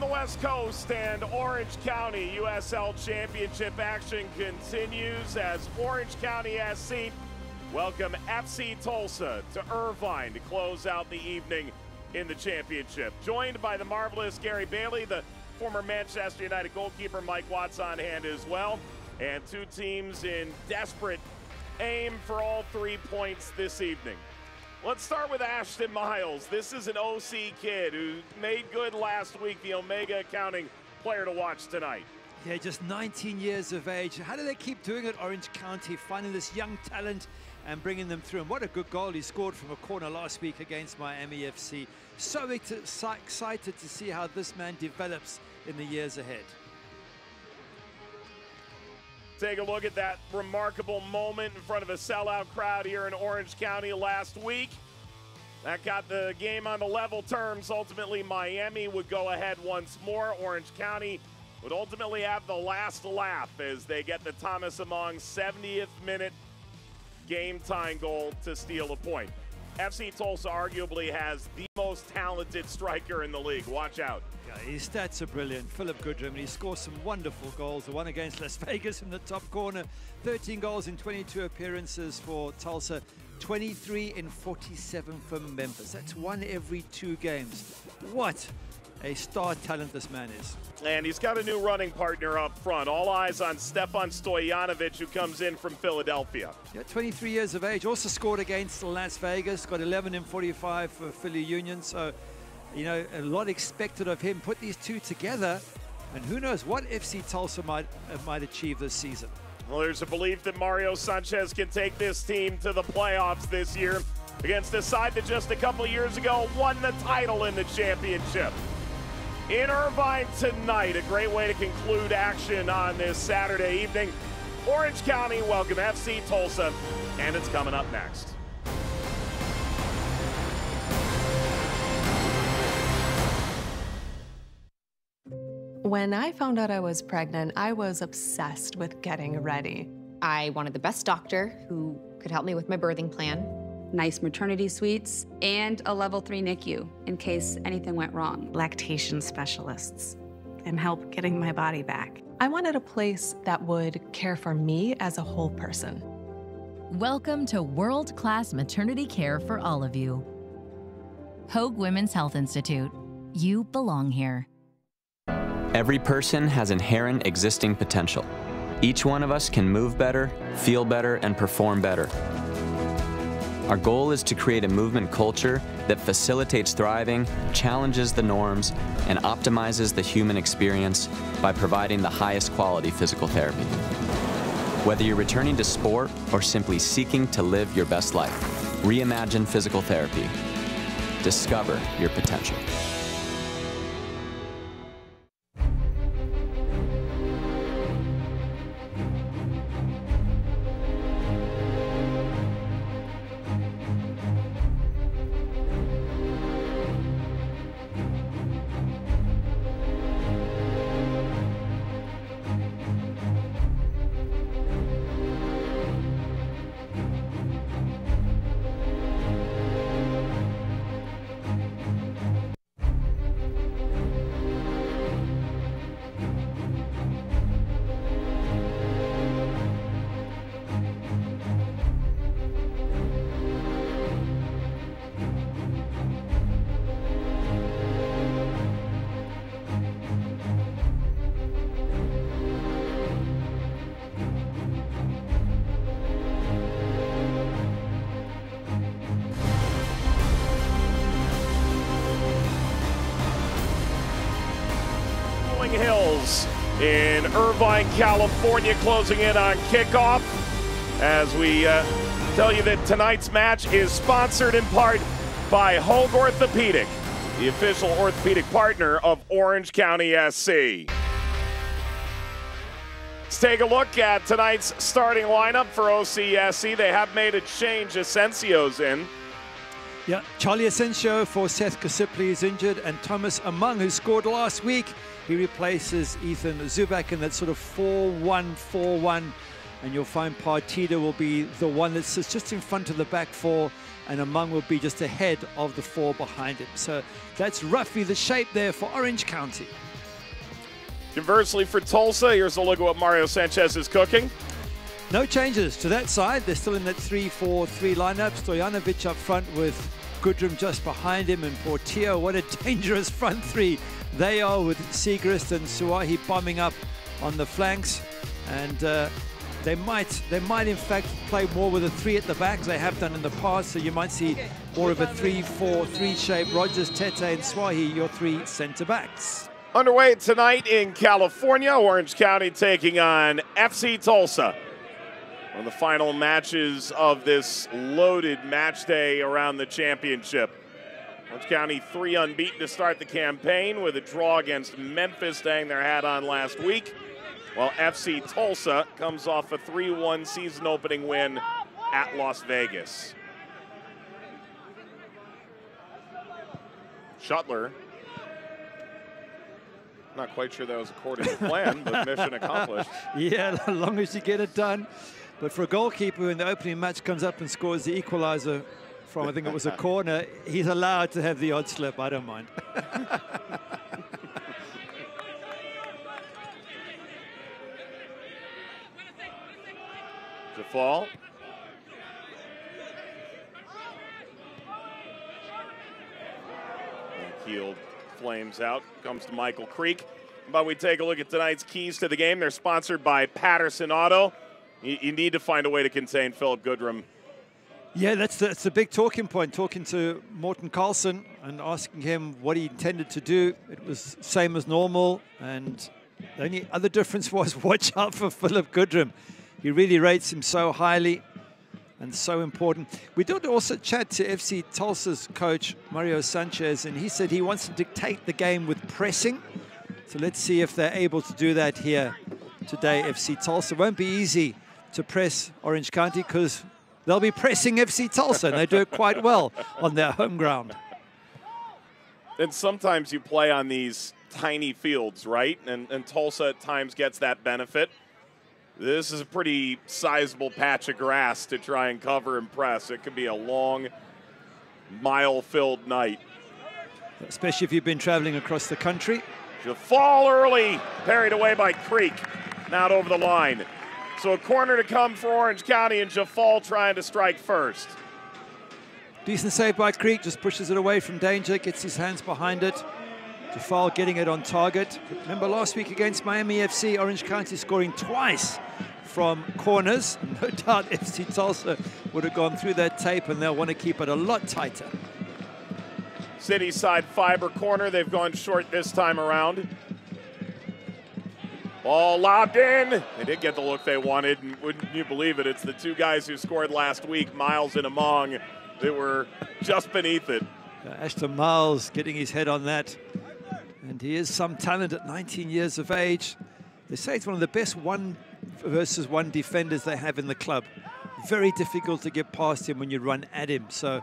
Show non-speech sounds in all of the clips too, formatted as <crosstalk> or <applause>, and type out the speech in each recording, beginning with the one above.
the West Coast and Orange County USL Championship action continues as Orange County SC welcome FC Tulsa to Irvine to close out the evening in the championship. Joined by the marvelous Gary Bailey, the former Manchester United goalkeeper Mike Watts on hand as well, and two teams in desperate aim for all three points this evening. Let's start with Ashton Miles. This is an OC kid who made good last week, the Omega Accounting player to watch tonight. Yeah, just 19 years of age. How do they keep doing it, Orange County, finding this young talent and bringing them through? And what a good goal he scored from a corner last week against Miami FC. So excited to see how this man develops in the years ahead. Take a look at that remarkable moment in front of a sellout crowd here in Orange County last week. That got the game on the level terms. Ultimately, Miami would go ahead once more. Orange County would ultimately have the last laugh as they get the Thomas Amang 70th minute game time goal to steal a point. FC Tulsa arguably has the most talented striker in the league. Watch out. Yeah, his stats are brilliant. Philip Goodrum, he scores some wonderful goals. The one against Las Vegas in the top corner. 13 goals in 22 appearances for Tulsa. 23 in 47 for Memphis. That's one every two games. What a star talent this man is. And he's got a new running partner up front. All eyes on Stefan Stojanovic, who comes in from Philadelphia. Yeah, 23 years of age. Also scored against Las Vegas. Got 11 in 45 for Philly Union. So, you know, a lot expected of him. Put these two together, and who knows what FC Tulsa might, uh, might achieve this season. Well, there's a belief that Mario Sanchez can take this team to the playoffs this year against a side that just a couple years ago won the title in the championship in Irvine tonight. A great way to conclude action on this Saturday evening. Orange County welcome FC Tulsa, and it's coming up next. When I found out I was pregnant, I was obsessed with getting ready. I wanted the best doctor who could help me with my birthing plan nice maternity suites, and a level three NICU in case anything went wrong. Lactation specialists and help getting my body back. I wanted a place that would care for me as a whole person. Welcome to world class maternity care for all of you. Hoag Women's Health Institute. You belong here. Every person has inherent existing potential. Each one of us can move better, feel better, and perform better. Our goal is to create a movement culture that facilitates thriving, challenges the norms, and optimizes the human experience by providing the highest quality physical therapy. Whether you're returning to sport or simply seeking to live your best life, reimagine physical therapy. Discover your potential. In Irvine, California, closing in on kickoff. As we uh, tell you that tonight's match is sponsored in part by Hoag Orthopedic, the official orthopedic partner of Orange County SC. Let's take a look at tonight's starting lineup for OCSC. They have made a change. Asensio's in. Yeah, Charlie Asensio for Seth Casiple is injured, and Thomas Amang, who scored last week, he replaces Ethan Zubak in that sort of 4-1-4-1. And you'll find Partida will be the one that sits just in front of the back four, and Amang will be just ahead of the four behind him. So that's roughly the shape there for Orange County. Conversely, for Tulsa, here's a look at what Mario Sanchez is cooking. No changes to that side. They're still in that 3-4-3 lineup. Stojanovic up front with Goodrum just behind him and Portillo. What a <laughs> dangerous front three they are with Siegrist and Suahi bombing up on the flanks. And uh, they might, they might in fact play more with a three at the back as they have done in the past. So you might see more of a 3-4-3 shape. Rogers, Tete and Swahi, your three centre backs. Underway tonight in California, Orange County taking on FC Tulsa. One of the final matches of this loaded match day around the championship. Orange County three unbeaten to start the campaign with a draw against Memphis to hang their hat on last week. While FC Tulsa comes off a 3-1 season opening win at Las Vegas. Shutler not quite sure that was according to plan, but <laughs> mission accomplished. Yeah, <laughs> as long as you get it done. But for a goalkeeper in the opening match comes up and scores the equaliser from, I think it was a corner, he's allowed to have the odd slip. I don't mind. <laughs> the fall. Healed flames out. Comes to Michael Creek. But we take a look at tonight's keys to the game. They're sponsored by Patterson Auto. You, you need to find a way to contain Philip Goodrum. Yeah, that's the, that's the big talking point. Talking to Morten Karlsen and asking him what he intended to do. It was same as normal. And the only other difference <laughs> was watch out for Philip Goodrum. He really rates him so highly and so important. We did also chat to FC Tulsa's coach, Mario Sanchez, and he said he wants to dictate the game with pressing. So let's see if they're able to do that here today, FC Tulsa. Won't be easy to press Orange County because they'll be pressing FC Tulsa, and they do it quite well on their home ground. And sometimes you play on these tiny fields, right? And, and Tulsa at times gets that benefit. This is a pretty sizable patch of grass to try and cover and press. It could be a long, mile-filled night. Especially if you've been traveling across the country. She'll fall early, parried away by Creek, not over the line. So a corner to come for Orange County and Jafal trying to strike first. Decent save by Creek, just pushes it away from danger, gets his hands behind it. Jafal getting it on target. Remember last week against Miami FC, Orange County scoring twice from corners. <laughs> No doubt FC Tulsa would have gone through that tape and they'll want to keep it a lot tighter. City side fiber corner. They've gone short this time around. Ball lobbed in. They did get the look they wanted, and wouldn't you believe it? It's the two guys who scored last week, Miles and Amang, that were just beneath it. Uh, Ashton Miles getting his head on that. And he is some talent at 19 years of age. They say it's one of the best one versus one defenders they have in the club. Very difficult to get past him when you run at him. So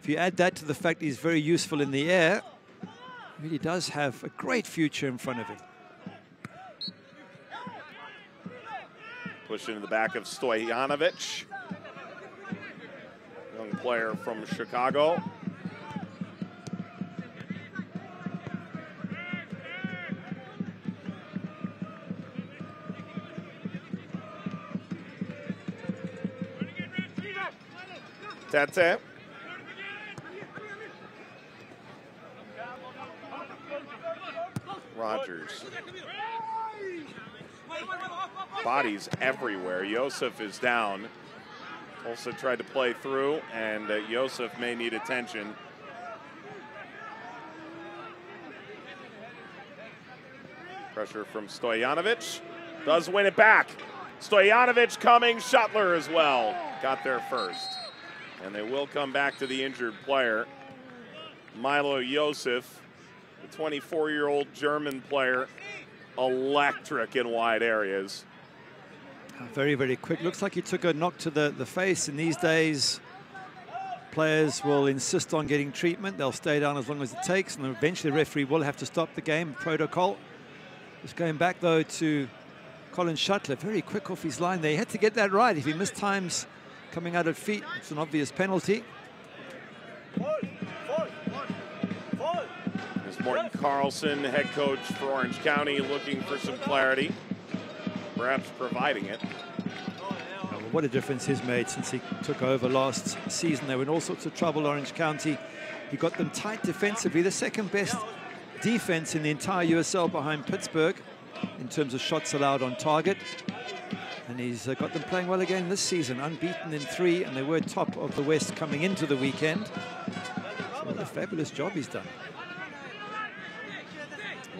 if you add that to the fact he's very useful in the air, he really does have a great future in front of him. Push into the back of Stojanovic. Young player from Chicago. Tete. Rogers. Bodies everywhere. Yosef is down. Also tried to play through, and uh, Yosef may need attention. Pressure from Stojanovic. Does win it back. Stojanovic coming, Shutler as well. Got there first. And they will come back to the injured player, Milo Yosef, the 24 year old German player, electric in wide areas. Very, very quick. Looks like he took a knock to the, the face. In these days, players will insist on getting treatment. They'll stay down as long as it takes, and eventually the referee will have to stop the game. Protocol. Just going back, though, to Colin Shutler. Very quick off his line there. He had to get that right. If he missed times coming out of feet. It's an obvious penalty. As Morten Karlsen, head coach for Orange County, looking for some clarity, perhaps providing it. Oh, what a difference he's made since he took over last season. They were in all sorts of trouble, Orange County. He got them tight defensively, the second best defense in the entire USL behind Pittsburgh in terms of shots allowed on target. And he's uh, got them playing well again this season, unbeaten in three, and they were top of the West coming into the weekend. So what a fabulous job he's done.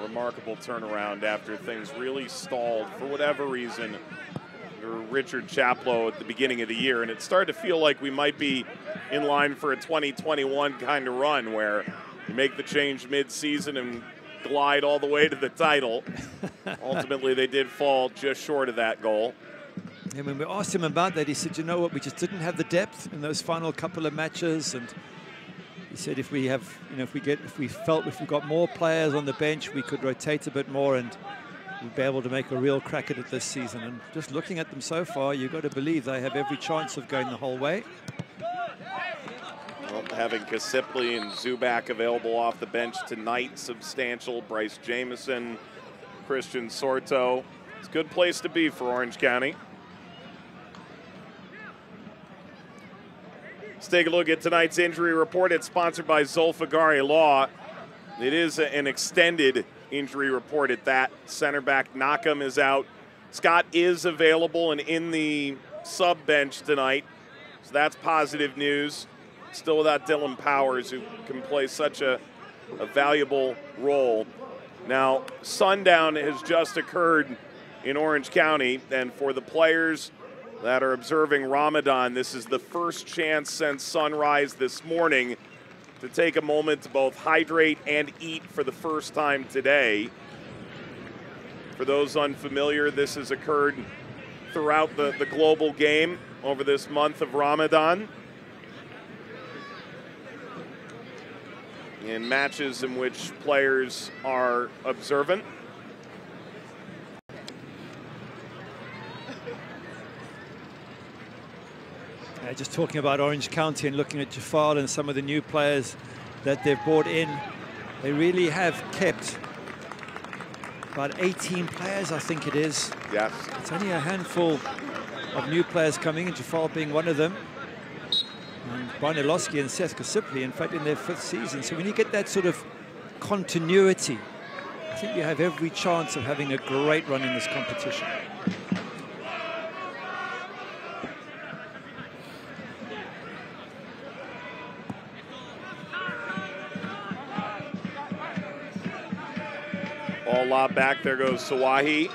Remarkable turnaround after things really stalled for whatever reason. Richard Chaplow at the beginning of the year, and it started to feel like we might be in line for a 2021 kind of run where you make the change mid-season and glide all the way to the title. <laughs> Ultimately, they did fall just short of that goal. And when we asked him about that, he said, you know what, we just didn't have the depth in those final couple of matches. And he said if we have, you know, if we get, if we felt if we got more players on the bench, we could rotate a bit more and we'd be able to make a real crack at it this season. And just looking at them so far, you've got to believe they have every chance of going the whole way. Well, having Casiple and Zubak available off the bench tonight, substantial. Bryce Jamison, Christian Sorto. It's a good place to be for Orange County. Let's take a look at tonight's injury report. It's sponsored by Zolfagari Law. It is an extended injury report at that. Center back Knockham is out. Scott is available and in the sub bench tonight. So that's positive news. Still without Dylan Powers, who can play such a, a valuable role. Now, sundown has just occurred in Orange County, and for the players that are observing Ramadan. This is the first chance since sunrise this morning to take a moment to both hydrate and eat for the first time today. For those unfamiliar, this has occurred throughout the, the global game over this month of Ramadan. In matches in which players are observant. Uh, just talking about Orange County and looking at Jafal and some of the new players that they've brought in, they really have kept about 18 players, I think it is. Yes. It's only a handful of new players coming in, Jafal being one of them. And Branilovsky and Seth Casiple, in fact, in their fifth season. So when you get that sort of continuity, I think you have every chance of having a great run in this competition. Back. There goes Sawahi.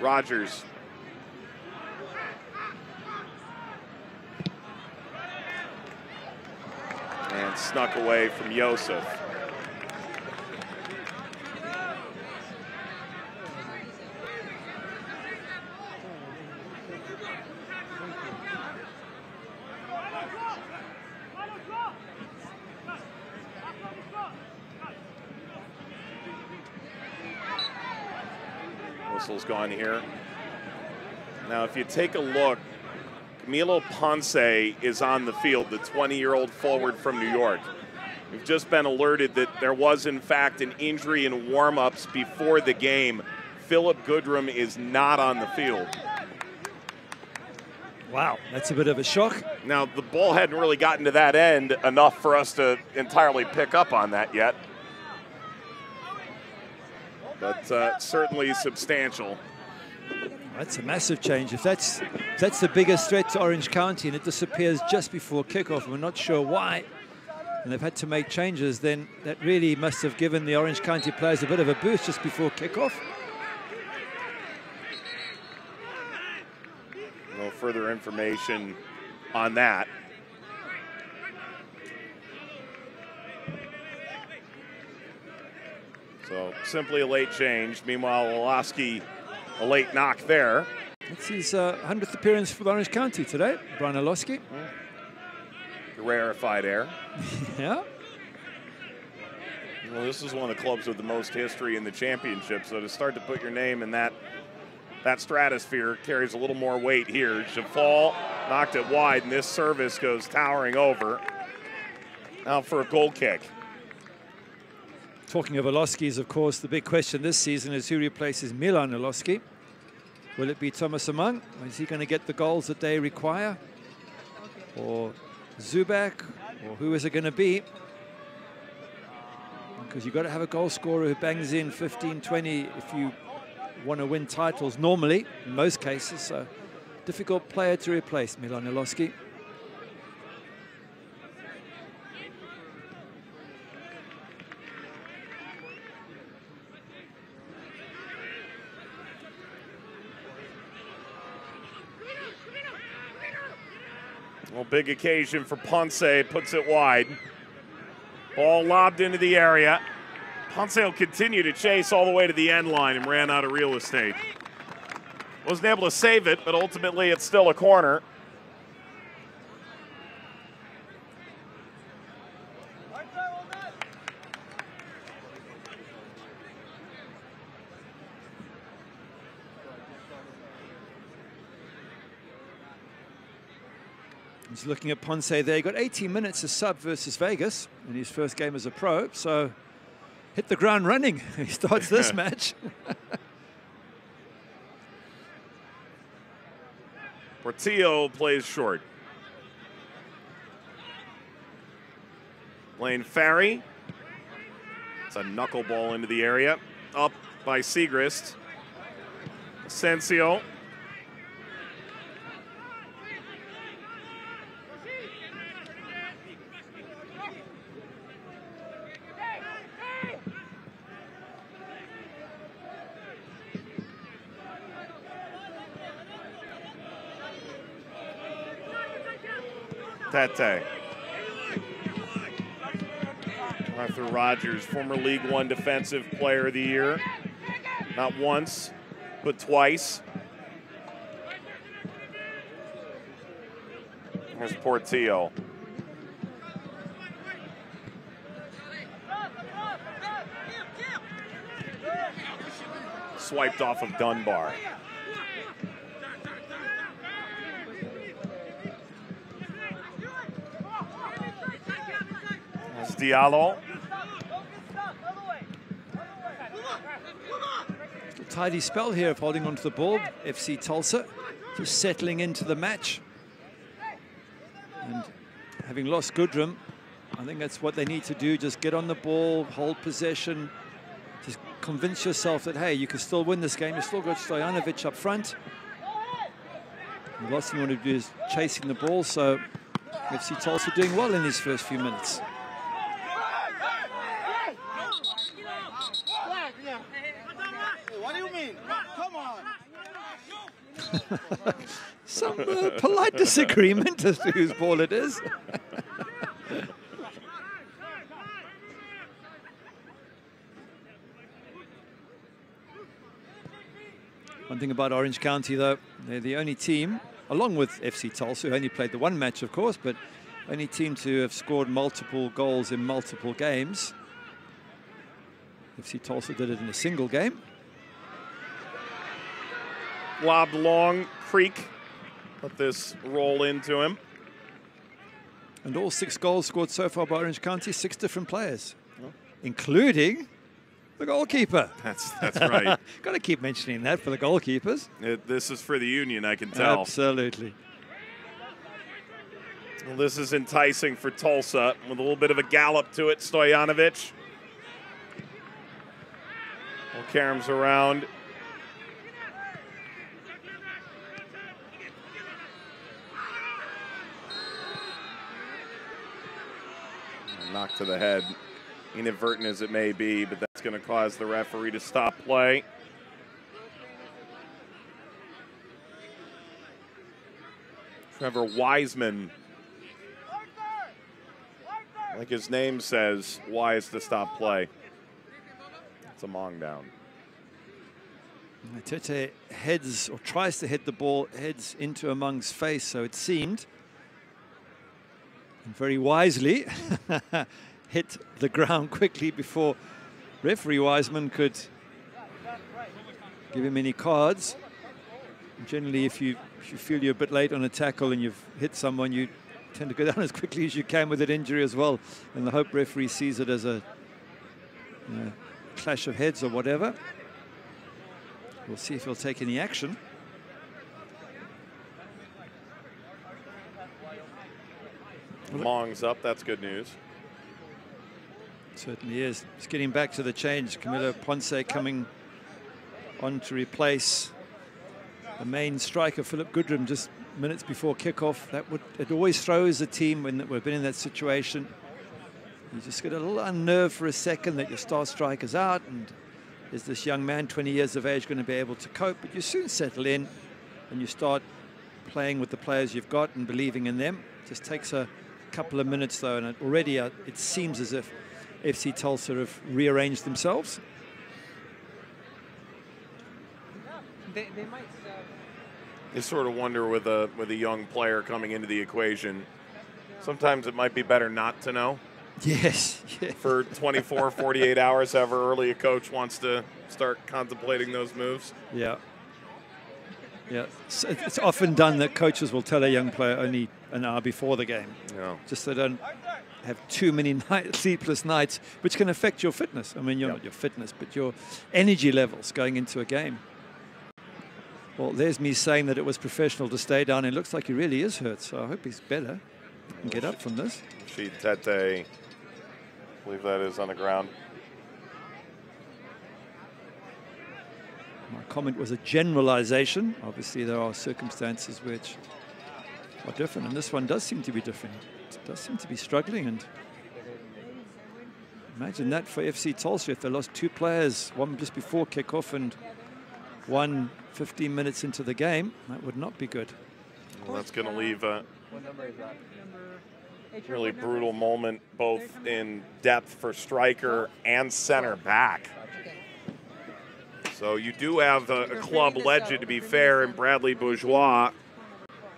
Rogers. And snuck away from Yosef. Whistle's gone here. Now, if you take a look, Camilo Ponce is on the field, the 20-year-old forward from New York. We've just been alerted that there was, in fact, an injury in warm-ups before the game. Philip Goodrum is not on the field. Wow, that's a bit of a shock. Now, the ball hadn't really gotten to that end enough for us to entirely pick up on that yet. But uh, certainly substantial. That's a massive change. If that's if that's the biggest threat to Orange County and it disappears just before kickoff, and we're not sure why, and they've had to make changes, then that really must have given the Orange County players a bit of a boost just before kickoff. No further information on that. So simply a late change. Meanwhile, Iloski, a late knock there. It's his uh, 100th appearance for Orange County today, Brian Iloski. The rarefied air. <laughs> yeah. Well, this is one of the clubs with the most history in the championship, so to start to put your name in that that stratosphere carries a little more weight here. Jafal knocked it wide, and this service goes towering over. Now for a goal kick. Talking of Iloskis, of course, the big question this season is who replaces Milan Iloski. Will it be Thomas Amang? Is he going to get the goals that they require? Or Zubak? Or who is it going to be? Because you've got to have a goal scorer who bangs in 15, 20 if you want to win titles normally, in most cases. So difficult player to replace, Milan Iloski. Big occasion for Ponce, puts it wide. Ball lobbed into the area. Ponce will continue to chase all the way to the end line and ran out of real estate. Wasn't able to save it, but ultimately it's still a corner. He's looking at Ponce there. He got 18 minutes as sub versus Vegas in his first game as a pro. So hit the ground running. <laughs> He starts this <laughs> match. <laughs> Portillo plays short. Lane Farry. It's a knuckleball into the area. Up by Segrist. Asensio. Tete. Arthur Rogers, former League One Defensive Player of the Year. Not once, but twice. Here's Portillo. Swiped off of Dunbar. Diallo. Tidy spell here of holding onto the ball. FC Tulsa just settling into the match. And having lost Goodrum, I think that's what they need to do. Just get on the ball, hold possession. Just convince yourself that, hey, you can still win this game. You've still got Stojanovic up front. The last thing you want to do is chasing the ball. So FC Tulsa doing well in these first few minutes. What do you mean? Come on. <laughs> Some uh, polite disagreement as to whose ball it is. <laughs> One thing about Orange County, though, they're the only team, along with FC Tulsa, who only played the one match, of course, but only team to have scored multiple goals in multiple games. FC Tulsa did it in a single game. Lobbed long, Creek. Let this roll into him. And all six goals scored so far by Orange County, six different players, including the goalkeeper. <laughs> That's that's right. <laughs> Got to keep mentioning that for the goalkeepers. It- this is for the Union, I can tell. Absolutely. Well, this is enticing for Tulsa with a little bit of a gallop to it. Stojanovic. Well, Karam's around. Knock to the head, inadvertent as it may be, but that's going to cause the referee to stop play. Trevor Wiseman like his name says, wise to stop play. It's Amang down. Tete heads or tries to hit the ball, heads into Amang's face, so it seemed. And very wisely, <laughs> hit the ground quickly before referee Wiseman could give him any cards. Generally, if you, if you feel you're a bit late on a tackle and you've hit someone, you tend to go <laughs> down as quickly as you can with an injury as well. And the hope referee sees it as a you know, clash of heads or whatever. We'll see if he'll take any action. Long's up, that's good news. Certainly is. It's getting back to the change. Camilo Ponce coming on to replace the main striker, Philip Goodrum, just minutes before kickoff. That would it always throws a team when we've been in that situation. You just get a little unnerved for a second that your star striker's out and is this young man, 20 years of age, going to be able to cope? But you soon settle in and you start playing with the players you've got and believing in them. It just takes a couple of minutes though, and already uh, it seems as if FC Tulsa have rearranged themselves. They, they might. You sort of wonder with a with a young player coming into the equation. Sometimes it might be better not to know. Yes. For 24, 48 hours, however early a coach wants to start contemplating those moves. Yeah. Yeah. It's, it's often done that coaches will tell a young player only an hour before the game. Yeah. Just so they don't have too many <laughs> night, sleepless nights, which can affect your fitness. I mean, you're yep. not your fitness, but your energy levels going into a game. Well, there's me saying that it was professional to stay down. It looks like he really is hurt, so I hope he's better and get up from this. She Tete, I believe that is on the ground. My comment was a generalization. Obviously, there are circumstances which are different, and this one does seem to be different. It does seem to be struggling, and imagine that for FC Tulsa if they lost two players, one just before kickoff and one 15 minutes into the game. That would not be good. Well, that's going to leave a really brutal moment, both in depth for striker and center back. So you do have a, a club legend, to be fair, in Bradley Bourgeois,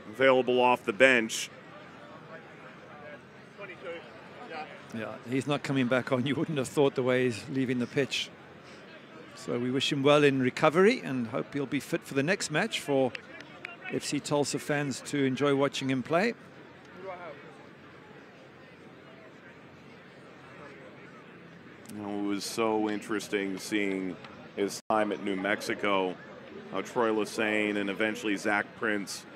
available off the bench. Yeah, he's not coming back on. <laughs> You wouldn't have thought the way he's leaving the pitch. So we wish him well in recovery and hope he'll be fit for the next match for FC Tulsa fans to enjoy watching him play. You know, it was so interesting seeing his time at New Mexico, how Troy Lesesne and eventually Zach Prince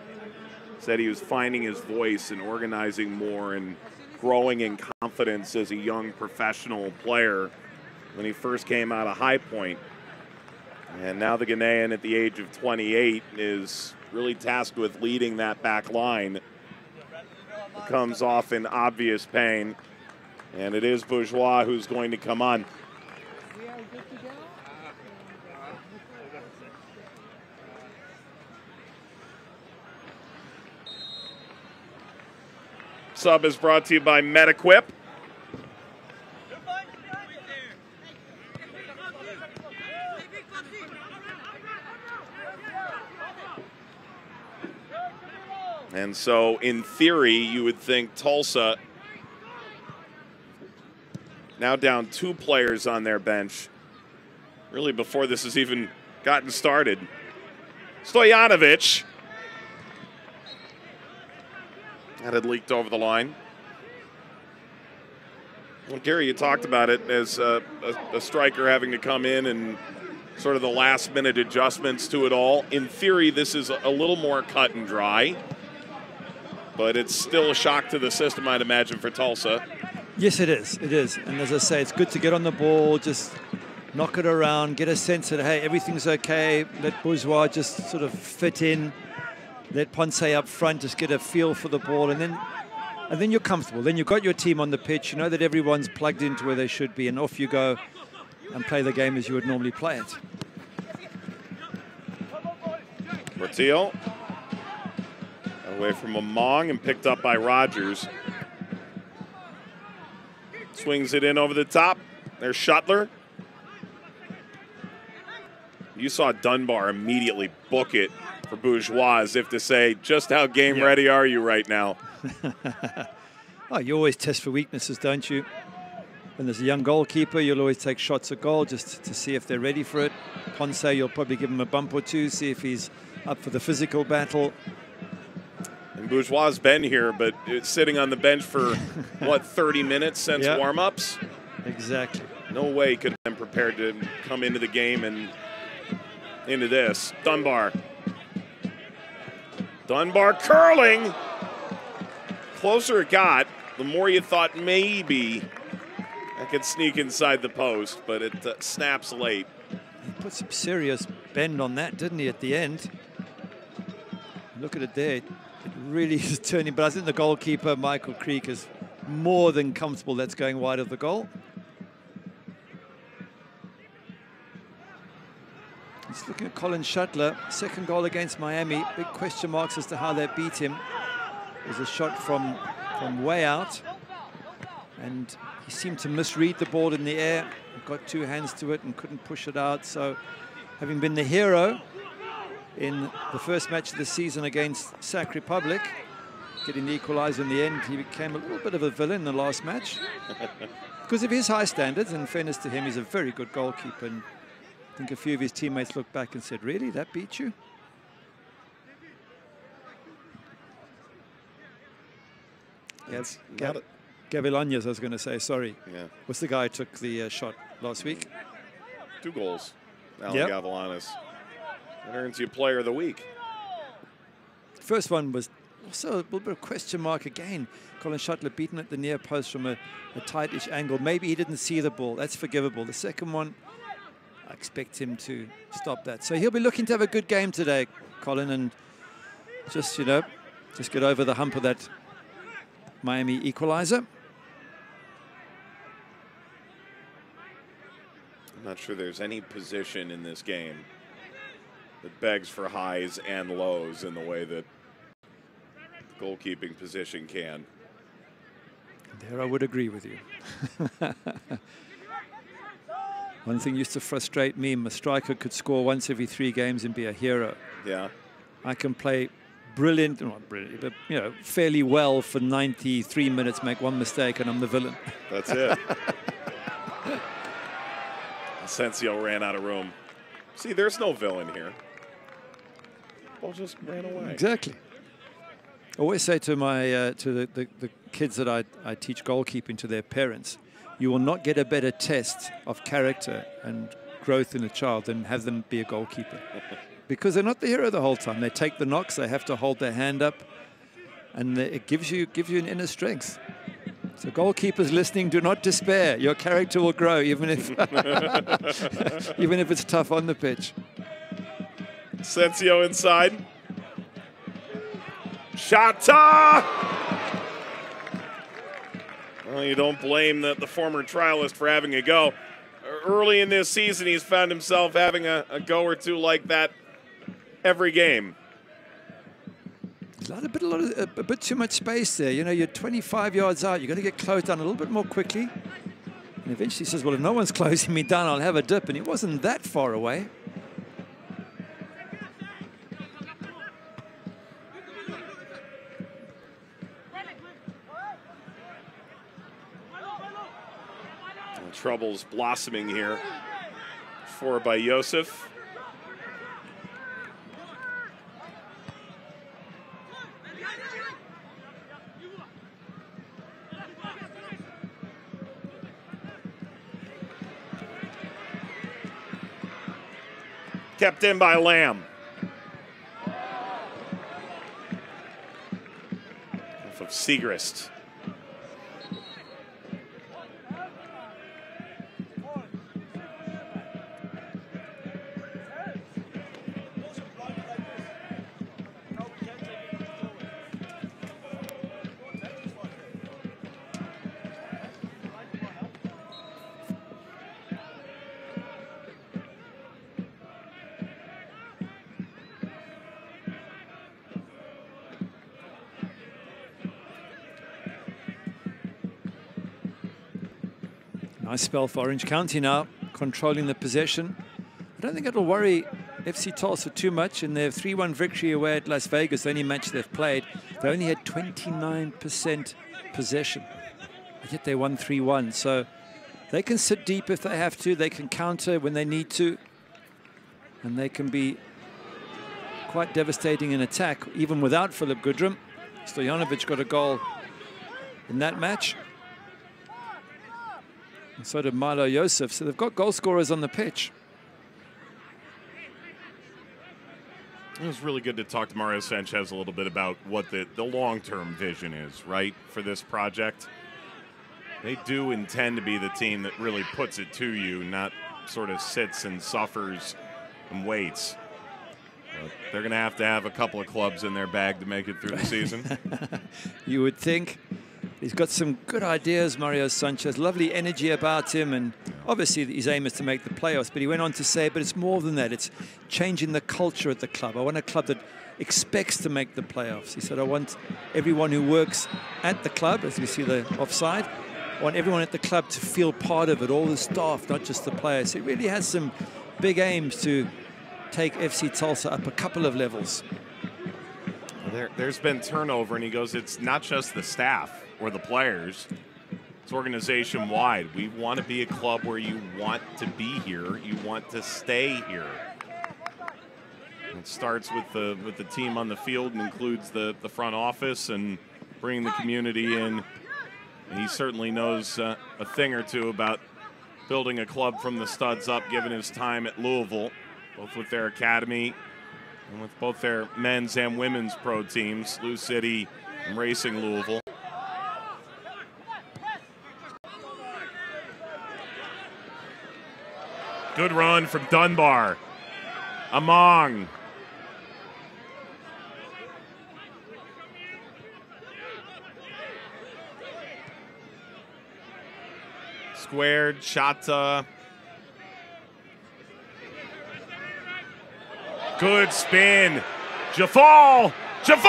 said he was finding his voice and organizing more and growing in confidence as a young professional player when he first came out of High Point. And now the Ghanaian at the age of 28 is really tasked with leading that back line. Comes off in obvious pain. And it is Bourgeois who's going to come on. Sub is brought to you by MetaQuip. And so, in theory, you would think Tulsa now down two players on their bench, really before this has even gotten started. Stojanovic. That had leaked over the line. Well, Gary, you talked about it as a, a, a striker having to come in and sort of the last minute adjustments to it all. In theory, this is a little more cut and dry, but it's still a shock to the system, I'd imagine, for Tulsa. Yes, it is. It is. And as I say, it's good to get on the ball, just knock it around, get a sense that, hey, everything's okay. Let Bourgeois just sort of fit in. Let Ponce up front just get a feel for the ball. And then and then you're comfortable. Then you've got your team on the pitch. You know that everyone's plugged into where they should be. And off you go and play the game as you would normally play it. Portillo away from Amang and picked up by Rogers. Swings it in over the top. There's Shutler. You saw Dunbar immediately book it for Bourgeois as if to say, just how game Yeah. ready are you right now? <laughs> oh, you always test for weaknesses, don't you? When there's a young goalkeeper, you'll always take shots at goal just to see if they're ready for it. Ponce, you'll probably give him a bump or two, see if he's up for the physical battle. And Bourgeois' been here, but sitting on the bench for, <laughs> what, 30 minutes since Yeah. warm-ups? Exactly. No way he could have been prepared to come into the game and into this. Dunbar. Dunbar curling. Closer it got, the more you thought maybe I could sneak inside the post, but it uh, snaps late. He put some serious bend on that, didn't he, at the end? Look at it there. It really <laughs> is turning, but I think the goalkeeper, Michael Creek, is more than comfortable that's going wide of the goal. He's looking at Colin Shutler, second goal against Miami. Big question marks as to how they beat him. It was a shot from, from way out, and he seemed to misread the ball in the air. Got two hands to it and couldn't push it out. So, having been the hero in the first match of the season against Sac Republic, getting the equaliser in the end, he became a little bit of a villain in the last match <laughs> because of his high standards. And fairness to him, he's a very good goalkeeper. I think a few of his teammates looked back and said, "Really, that beat you?" Gav- not Gavilanes, I was going to say, sorry. Yeah. Was the guy who took the uh, shot last week? Two goals. Alan Yep. Gavilanes. That earns you Player of the Week. First one was also a little bit of question mark again. Colin Shutler beaten at the near post from a, a tightish angle. Maybe he didn't see the ball. That's forgivable. The second one, I expect him to stop that. So he'll be looking to have a good game today, Colin, and just, you know, just get over the hump of that Miami equalizer. I'm not sure there's any position in this game that begs for highs and lows in the way that the goalkeeping position can. There I would agree with you. <laughs> One thing used to frustrate me, my striker could score once every three games and be a hero. Yeah. I can play brilliant, not brilliant, but you know, fairly well for 93 minutes, make one mistake, and I'm the villain. <laughs> That's it. Asensio ran out of room. See, there's no villain here. Ball just ran away. Exactly. I always say to my uh, to the, the, the kids that I, I teach goalkeeping to their parents, you will not get a better test of character and growth in a child than have them be a goalkeeper. <laughs> because they're not the hero the whole time. They take the knocks, they have to hold their hand up, and it gives you gives you an inner strength. So goalkeepers listening, do not despair. Your character will grow even if <laughs> even if it's tough on the pitch. Asensio inside. Shata! Well, you don't blame the, the former trialist for having a go. Early in this season, he's found himself having a, a go or two like that every game. A lot, a bit, a, lot of, a, a bit too much space there. You know, you're 25 yards out. You've got to get closed down a little bit more quickly. And eventually he says, well, if no one's <laughs> closing me down, I'll have a dip. And he wasn't that far away. Troubles blossoming here. Four by Yosef. Kept in by Lamb. Off of Segrist. Nice spell for Orange County now, controlling the possession. I don't think it'll worry FC Tulsa too much in their 3-1 victory away at Las Vegas, the only match they've played. They only had 29% possession, yet they won 3-1. So They can sit deep if they have to. They can counter when they need to. And they can be quite devastating in attack, even without Philip Goodrum. Stojanovic got a goal in that match. And so did Milo Yosef. So they've got goal scorers on the pitch. It was really good to talk to Mario Sanchez a little bit about what the, the long term vision is, right, for this project. They do intend to be the team that really puts it to you, not sort of sits and suffers and waits. But they're going to have to have a couple of clubs in their bag to make it through the season. <laughs> you would think. He's got some good ideas, Mario Sanchez. Lovely energy about him, and obviously his aim is to make the playoffs. But he went on to say, but it's more than that. It's changing the culture at the club. I want a club that expects to make the playoffs. He said, I want everyone who works at the club, as we see the offside, I want everyone at the club to feel part of it, all the staff, not just the players. It really has some big aims to take FC Tulsa up a couple of levels. There, has been turnover, and he goes, it's not just the staff or the players. It's organization wide. We want to be a club where you want to be here, you want to stay here. It starts with the with the team on the field and includes the the front office and bringing the community in. And he certainly knows uh, a thing or two about building a club from the studs up, given his time at Louisville, both with their academy and with both their men's and women's pro teams, Lou City and Racing Louisville. Good run from Dunbar. Amang. Squared, Shata. Good spin. Djeffal. Djeffal!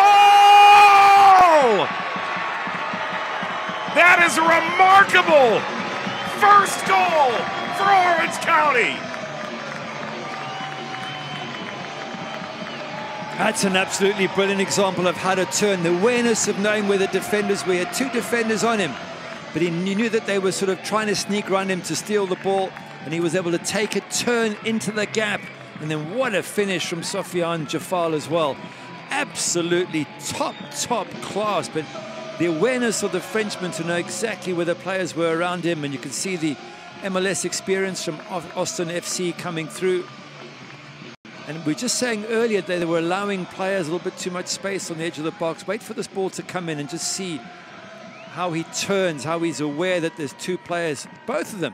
That is remarkable first goal for Orange County. That's an absolutely brilliant example of how to turn the awareness of knowing where the defenders were. He had two defenders on him, but he knew that they were sort of trying to sneak around him to steal the ball, and he was able to take a turn into the gap. And then what a finish from Sofiane Djeffal as well. Absolutely top, top class, but the awareness of the Frenchman to know exactly where the players were around him, and you can see the MLS experience from Austin FC coming through. And we are just saying earlier that they were allowing players a little bit too much space on the edge of the box. Wait for this ball to come in and just see how he turns, how he's aware that there's two players, both of them,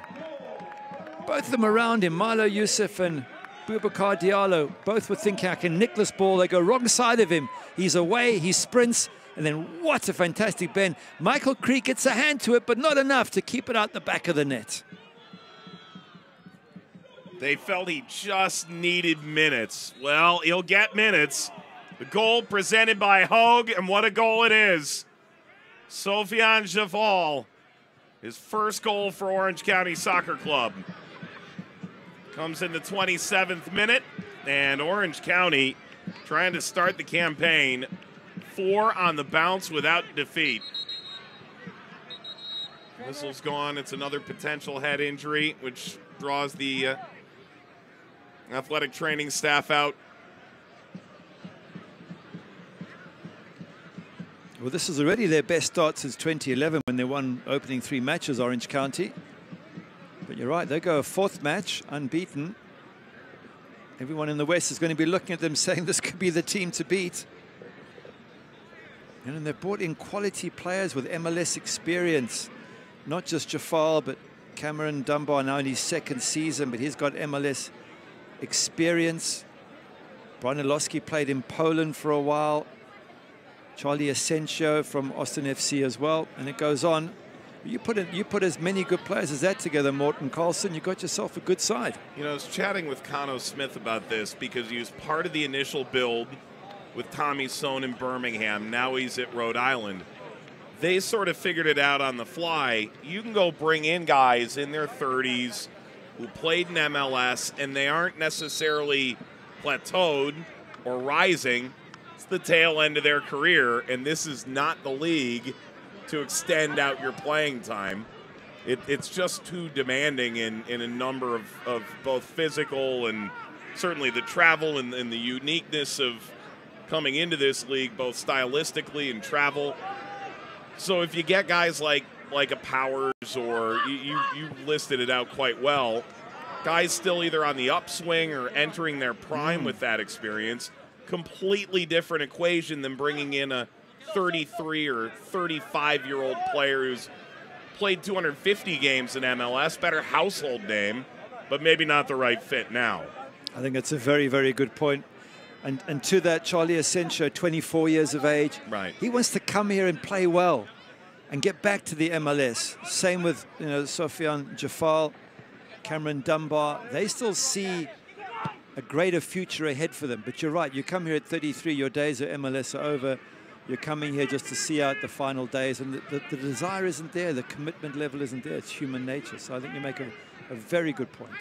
both of them around him, Milo Yosef and Boubacar Diallo, both were thinking I can nick this ball. They go wrong side of him. He's away, he sprints, and then what a fantastic bend. Michael Creek gets a hand to it, but not enough to keep it out the back of the net. They felt he just needed minutes. Well, he'll get minutes. The goal presented by Hogue, and what a goal it is. Sofiane Djeffal, his first goal for Orange County Soccer Club. Comes in the 27th minute, and Orange County trying to start the campaign. Four on the bounce without defeat. Whistle's gone. It's another potential head injury, which draws the uh, athletic training staff out. Well, this is already their best start since 2011 when they won opening three matches, Orange County. But you're right, they go a fourth match, unbeaten. Everyone in the West is going to be looking at them <laughs> saying this could be the team to beat. And they've brought in quality players with MLS experience. Not just Djeffal, but Cameron Dunbar now in his second season, but he's got MLS experience. Brian Iloski played in Poland for a while. Charlie Asensio from Austin FC as well. And it goes on. You put it, you put as many good players as that together, Morten Karlsen, you got yourself a good side. You know, I was chatting with Khano Smith about this because he was part of the initial build with Tommy Soehn in Birmingham. Now he's at Rhode Island. They sort of figured it out on the fly. You can go bring in guys in their 30s, who played in MLS and they aren't necessarily plateaued or rising. It's the tail end of their career, and this is not the league to extend out your playing time. it, it's just too demanding in, in a number of, of both physical and certainly the travel and, and the uniqueness of coming into this league, both stylistically and travel. So if you get guys like like a Powers or you, you, you listed it out quite well, guys still either on the upswing or entering their prime mm. with that experience, completely different equation than bringing in a 33 or 35 year old player who's played 250 games in MLS, better household name, but maybe not the right fit now. I think it's a very, very good point. And, and to that, Charlie Asensio, 24 years of age, Right. he wants to come here and play well and get back to the MLS. Same with you know Sofiane Djeffal, Cameron Dunbar. They still see a greater future ahead for them. But you're right, you come here at 33, your days at MLS are over. You're coming here just to see out the final days, and the, the, the desire isn't there, the commitment level isn't there. It's human nature. So I think you make a, a very good point.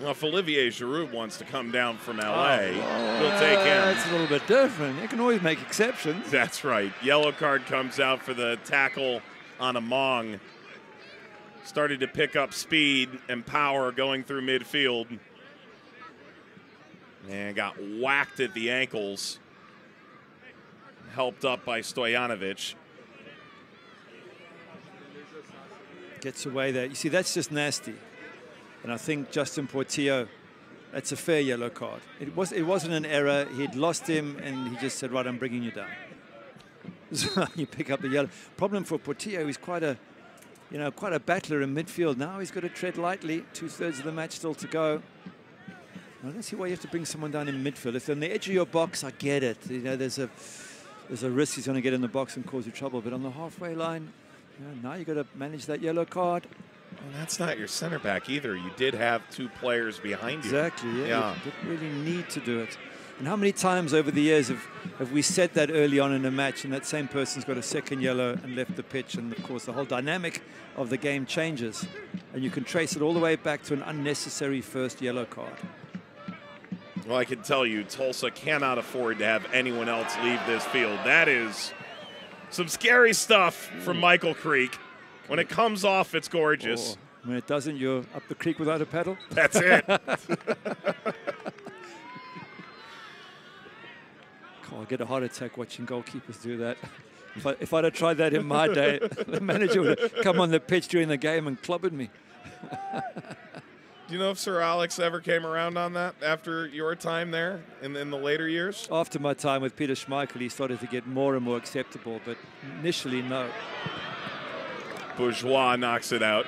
Well, if Olivier Giroud wants to come down from oh. LA, we'll take him. It's a little bit different. You can always make exceptions. That's right. Yellow card comes out for the tackle on Amang. Started to pick up speed and power going through midfield. And got whacked at the ankles. Helped up by Stojanovic. Gets away there. You see, that's just nasty. And I think Justin Portillo, that's a fair yellow card. It was it wasn't an error. He'd lost him, and he just said, "Right, I'm bringing you down." So <laughs> you pick up the yellow. Problem for Portillo, he's quite a, you know, quite a battler in midfield. Now he's got to tread lightly. Two thirds of the match still to go. I don't see why you have to bring someone down in midfield. If they're on the edge of your box, I get it. You know, there's a there's a risk he's going to get in the box and cause you trouble. But on the halfway line, you know, now you've got to manage that yellow card. And that's not your center back either. You did have two players behind you. Exactly. Yeah. Yeah. You didn't really need to do it. And how many times over the years have, have we said that early on in a match and that same person's got a second yellow and left the pitch and of course the whole dynamic of the game changes and you can trace it all the way back to an unnecessary first yellow card. Well, I can tell you, Tulsa cannot afford to have anyone else leave this field. That is some scary stuff from Michael Creek. When it comes off, it's gorgeous. Or when it doesn't, you're up the creek without a paddle. <laughs> That's it. <laughs> Oh, I'll get a heart attack watching goalkeepers do that. If, I, if I'd have tried that in my day, <laughs> the manager would have come on the pitch during the game and clobbered me. Do you know if Sir Alex ever came around on that after your time there in, in the later years? After my time with Peter Schmeichel, he started to get more and more acceptable, but initially, no. Bourgeois knocks it out.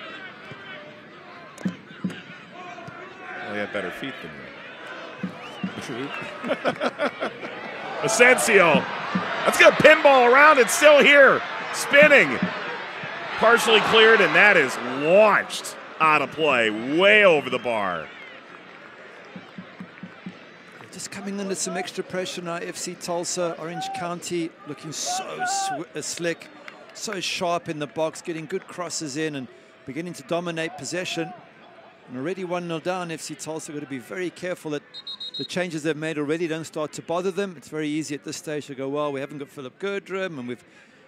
Well, he had better feet than you. True. Asensio. That's going to pinball around. It's still here. Spinning. Partially cleared, and that is launched out of play, way over the bar. Just coming under some extra pressure now. FC Tulsa, Orange County, looking so sw- uh, slick, so sharp in the box, getting good crosses in and beginning to dominate possession. And already 1 0 down, FC Tulsa got to be very careful that the changes they've made already don't start to bother them. It's very easy at this stage to go, well, we haven't got Philip Goodrum and we've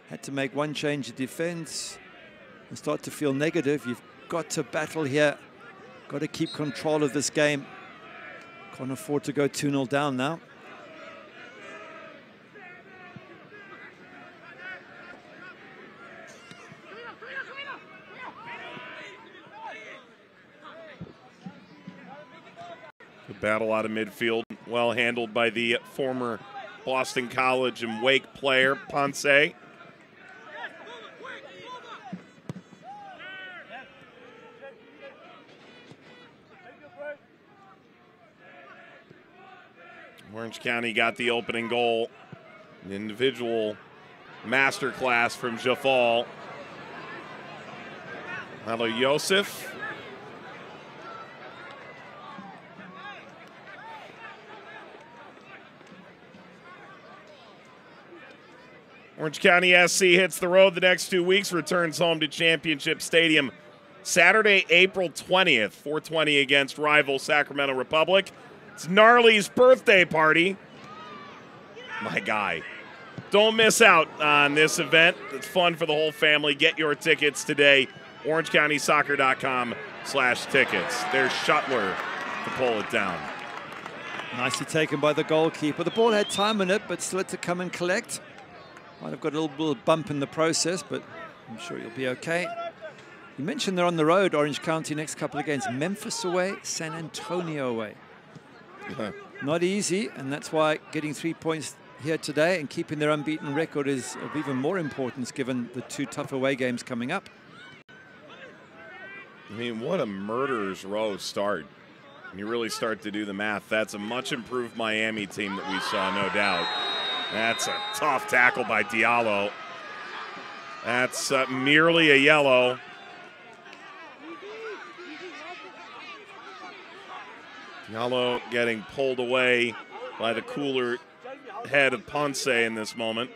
had to make one change of defense and start to feel negative. You've got to battle here, got to keep control of this game. Can't afford to go 2 0 down now. Battle out of midfield, well handled by the former Boston College and Wake player, Ponce. Orange County got the opening goal. An individual masterclass from Djeffal. Hello, Yosef. Orange County SC hits the road the next two weeks, returns home to Championship Stadium Saturday, April 20th, 420 against rival Sacramento Republic. It's Gnarly's birthday party. My guy. Don't miss out on this event. It's fun for the whole family. Get your tickets today. OrangeCountySoccer.com slash tickets. There's Shutler to pull it down. Nicely taken by the goalkeeper. The ball had time in it, but still had to come and collect. Might have got a little, little bump in the process, but I'm sure you'll be okay. You mentioned they're on the road, Orange County, next couple of games. Memphis away, San Antonio away. Not easy, and that's why getting three points here today and keeping their unbeaten record is of even more importance given the two tough away games coming up. I mean, what a murderer's row start. When you really start to do the math, that's a much improved Miami team that we saw, no doubt. That's a tough tackle by Diallo. That's uh, merely a yellow. Diallo getting pulled away by the cooler head of Ponce in this moment.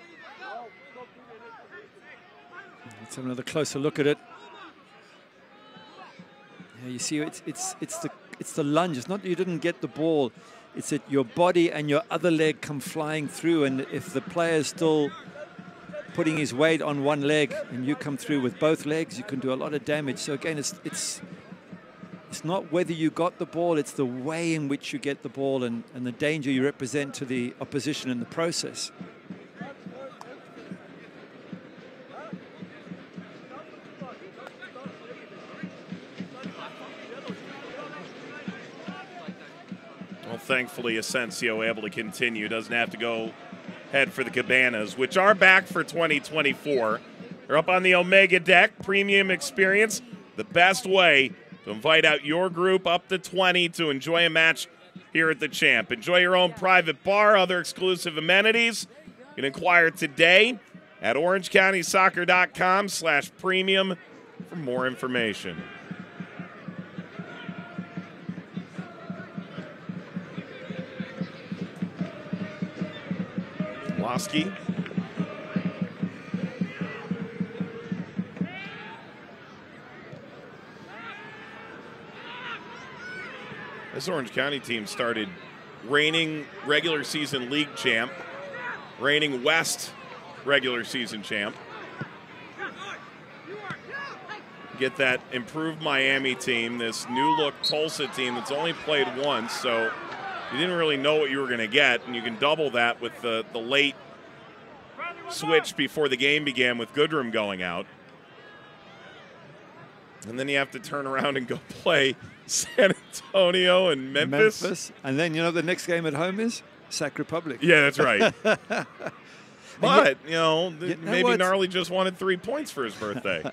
Let's have another closer look at it. Yeah, you see, it's it's it's the it's the lunge. It's not you didn't get the ball. It's that your body and your other leg come flying through, and if the player is still putting his weight on one leg, and you come through with both legs, you can do a lot of damage. So again, it's it's it's not whether you got the ball; it's the way in which you get the ball and, and the danger you represent to the opposition in the process. Thankfully, Asensio able to continue. Doesn't have to go head for the Cabanas, which are back for 2024. They're up on the Omega deck, premium experience. The best way to invite out your group up to 20 to enjoy a match here at the Champ. Enjoy your own private bar, other exclusive amenities. You can inquire today at orangecountysoccer.com slash premium for more information. This Orange County team started reigning regular season league champ, reigning West regular season champ. Get that improved Miami team, this new look Tulsa team that's only played once, so you didn't really know what you were going to get, and you can double that with the, the late switch before the game began with Goodrum going out. And then you have to turn around and go <laughs> play San Antonio and Memphis. Memphis. And then, you know, the next game at home is Sac Republic. Yeah, that's right. <laughs> <laughs> but, you know, You know maybe what? Gnarly just wanted three points for his birthday.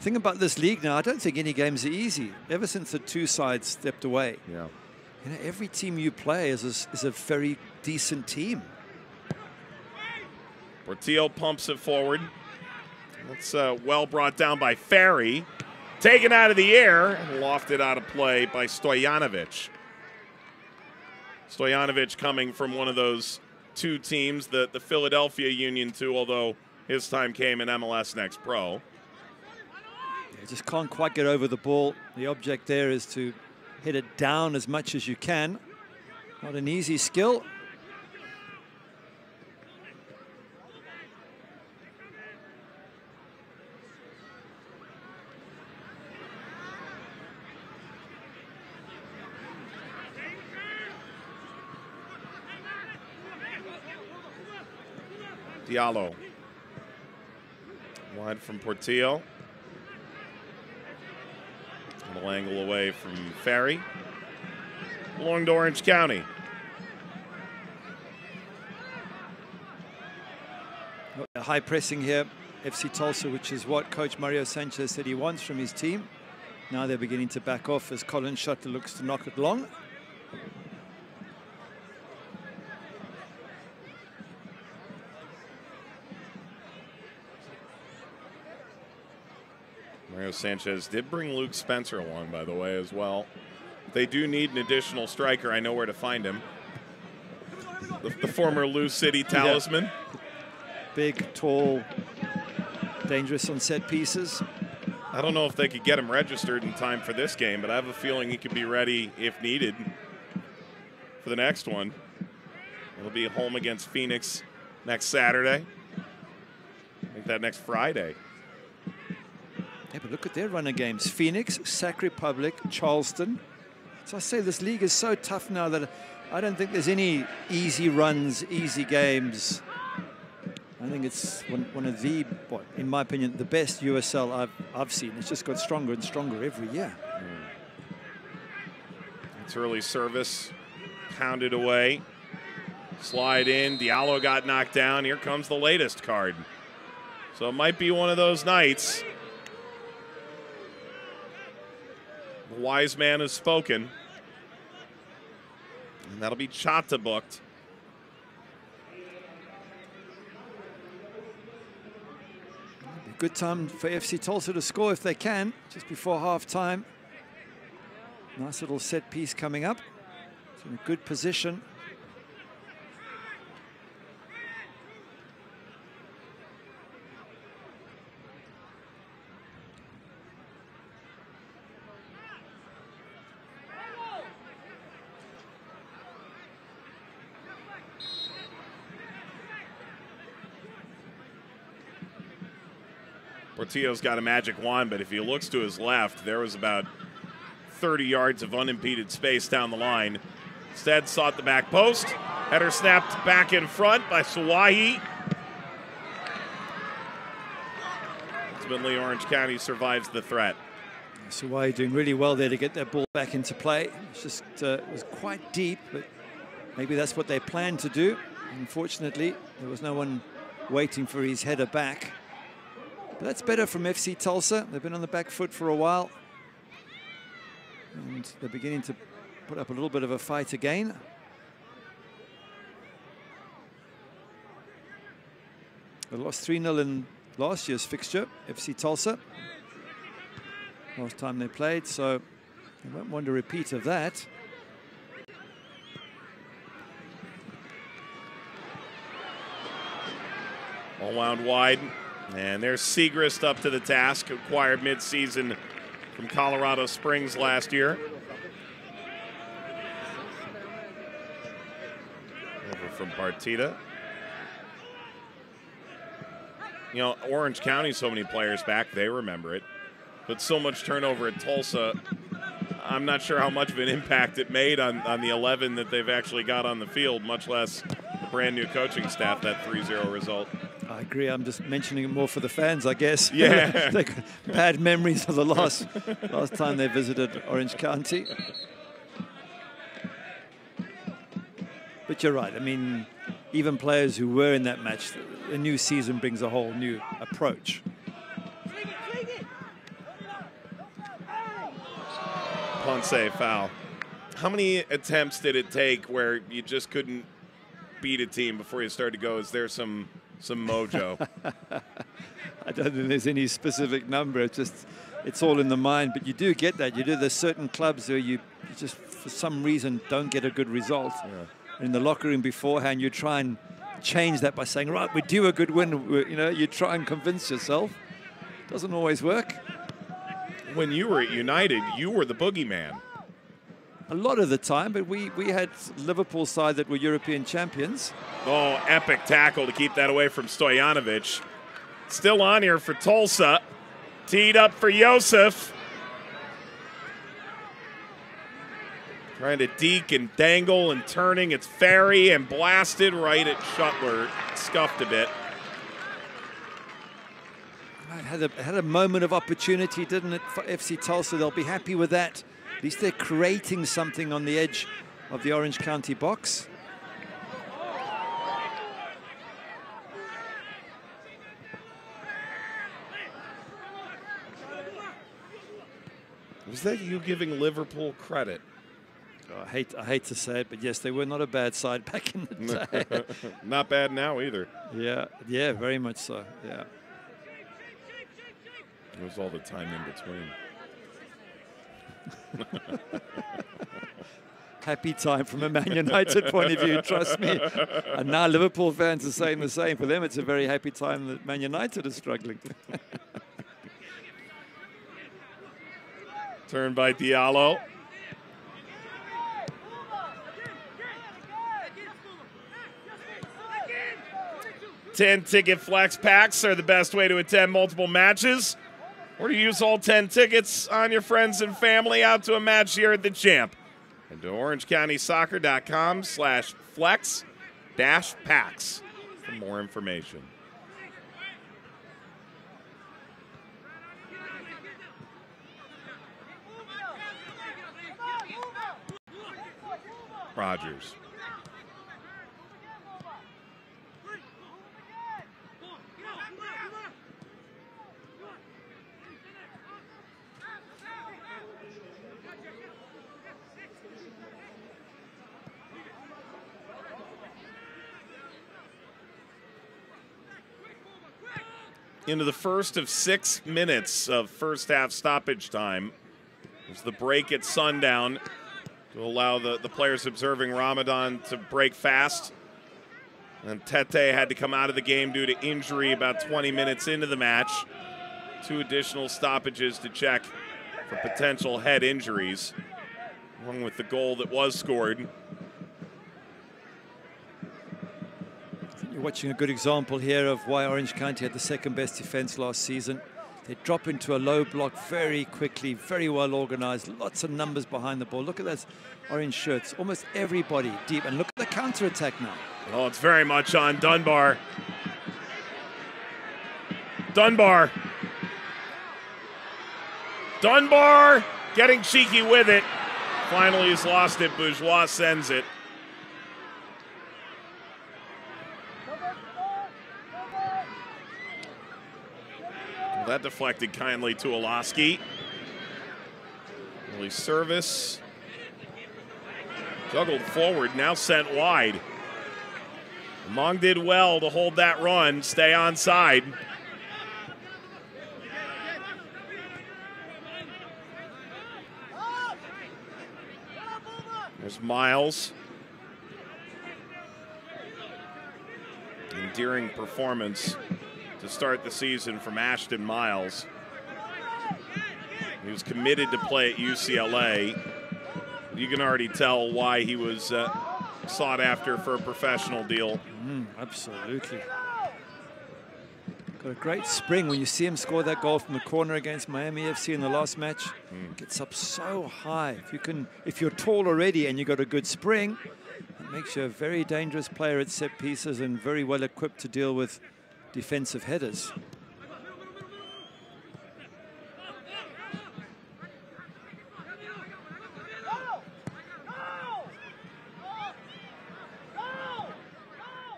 Thing about this league now, I don't think any games are easy. Ever since the two sides stepped away, yeah. You know, every team you play is a, is a very decent team. Portillo pumps it forward. That's uh, well brought down by Ferry. Taken out of the air and lofted out of play by Stojanovic. Stojanovic coming from one of those two teams, the, the Philadelphia Union 2, although his time came in MLS Next Pro. You just can't quite get over the ball. The object there is to hit it down as much as you can. Not an easy skill. Diallo. Wide from Portillo. Little angle away from Ferry. Along to Orange County. High pressing here, FC Tulsa, which is what Coach Mario Sanchez said he wants from his team. Now they're beginning to back off as Colin Shutler looks to knock it long. Mario Sanchez did bring Luke Spencer along, by the way, as well. They do need an additional striker. I know where to find him. The, the former Lou City talisman. Big, tall, dangerous on set pieces. I don't know if they could get him registered in time for this game, but I have a feeling he could be ready if needed for the next one. It'll be home against Phoenix next Saturday. I think that next Friday. Yeah, but look at their runner games. Phoenix, Sac Republic, Charleston. So I say this league is so tough now that I don't think there's any easy runs, easy games. I think it's one, one of the, what, in my opinion, the best USL I've, I've seen. It's just got stronger and stronger every year. Hmm. It's early service, pounded away. Slide in. Diallo got knocked down. Here comes the latest card. So it might be one of those nights. The wise man has spoken. And that'll be Chata booked. Good time for FC Tulsa to score if they can, just before half time. Nice little set piece coming up. It's in a good position. Portillo's got a magic wand, but if he looks to his left, there was about 30 yards of unimpeded space down the line. Instead, sought the back post. Header snapped back in front by Suwahi. Ultimately, Orange County survives the threat. Suwai doing really well there to get that ball back into play. It's just uh, it was quite deep, but maybe that's what they planned to do. Unfortunately, there was no one waiting for his header back. But that's better from FC Tulsa. They've been on the back foot for a while. And they're beginning to put up a little bit of a fight again. They lost 3-0 in last year's fixture, FC Tulsa. Last time they played, so they won't want a repeat of that. All wound wide. And there's Segrist up to the task, acquired midseason from Colorado Springs last year. Over from Partita. You know, Orange County, so many players back, they remember it. But so much turnover at Tulsa, I'm not sure how much of an impact it made on, on the 11 that they've actually got on the field, much less the brand new coaching staff, that 3 0 result. I agree. I'm just mentioning it more for the fans, I guess. Yeah. <laughs> Bad memories of the last last time they visited Orange County. But you're right. I mean, even players who were in that match, a new season brings a whole new approach. Ponce foul. How many attempts did it take where you just couldn't beat a team before you started to go? Is there some some mojo? <laughs> I don't think there's any specific number. It's just it's all in the mind. But you do get that. You do. There's certain clubs where you, just for some reason don't get a good result. In the locker room beforehand, you try and change that by saying, right, we do a good win. You know, you try and convince yourself. Doesn't always work. when you were at United, you were the boogeyman. A lot of the time, but we, we had Liverpool side that were European champions. Oh, epic tackle to keep that away from Stojanovic. Still on here for Tulsa. Teed up for Yosef. Trying to deke and dangle and turning. It's Ferry and blasted right at Shutler. Scuffed a bit. Had a had a moment of opportunity, didn't it, for FC Tulsa? They'll be happy with that. At least they're creating something on the edge of the Orange County box. Was that you giving Liverpool credit? Oh, I hate I hate to say it, but yes, they were not a bad side back in the <laughs> day. <laughs> Not bad now either. yeah, yeah, very much so. Yeah. It was all the time in between. <laughs> Happy time from a Man United point of view, trust me. And now Liverpool fans are saying the same. For them, it's a very happy time that Man United is struggling. <laughs> Turn by Diallo. 10 ticket flex packs are the best way to attend multiple matches or to use all 10 tickets on your friends and family out to a match here at the Champ. And to orangecountysoccer.com slash flex dash packs for more information. Rogers. Into the first of six minutes of first half stoppage time. There's the break at sundown to allow the, the players observing Ramadan to break fast. And Tete had to come out of the game due to injury about 20 minutes into the match. Two additional stoppages to check for potential head injuries, along with the goal that was scored. You're watching a good example here of why Orange County had the second best defense last season. They drop into a low block very quickly, very well organized, lots of numbers behind the ball. Look at those orange shirts, almost everybody deep. And look at the counter attack now. Oh, it's very much on Dunbar. Dunbar. Dunbar getting cheeky with it. Finally, he's lost it. Bourgeois sends it. That deflected kindly to Iloski. Early service. Juggled forward, now sent wide. Long did well to hold that run, stay on side. There's Miles. Endearing performance to start the season from Ashton Miles. He was committed to play at UCLA. You can already tell why he was uh, sought after for a professional deal. Mm, absolutely. Got a great spring when you see him score that goal from the corner against Miami FC in the last match. Mm. Gets up so high. If you can, if you're tall already and you got a good spring, it makes you a very dangerous player at set pieces and very well equipped to deal with defensive headers.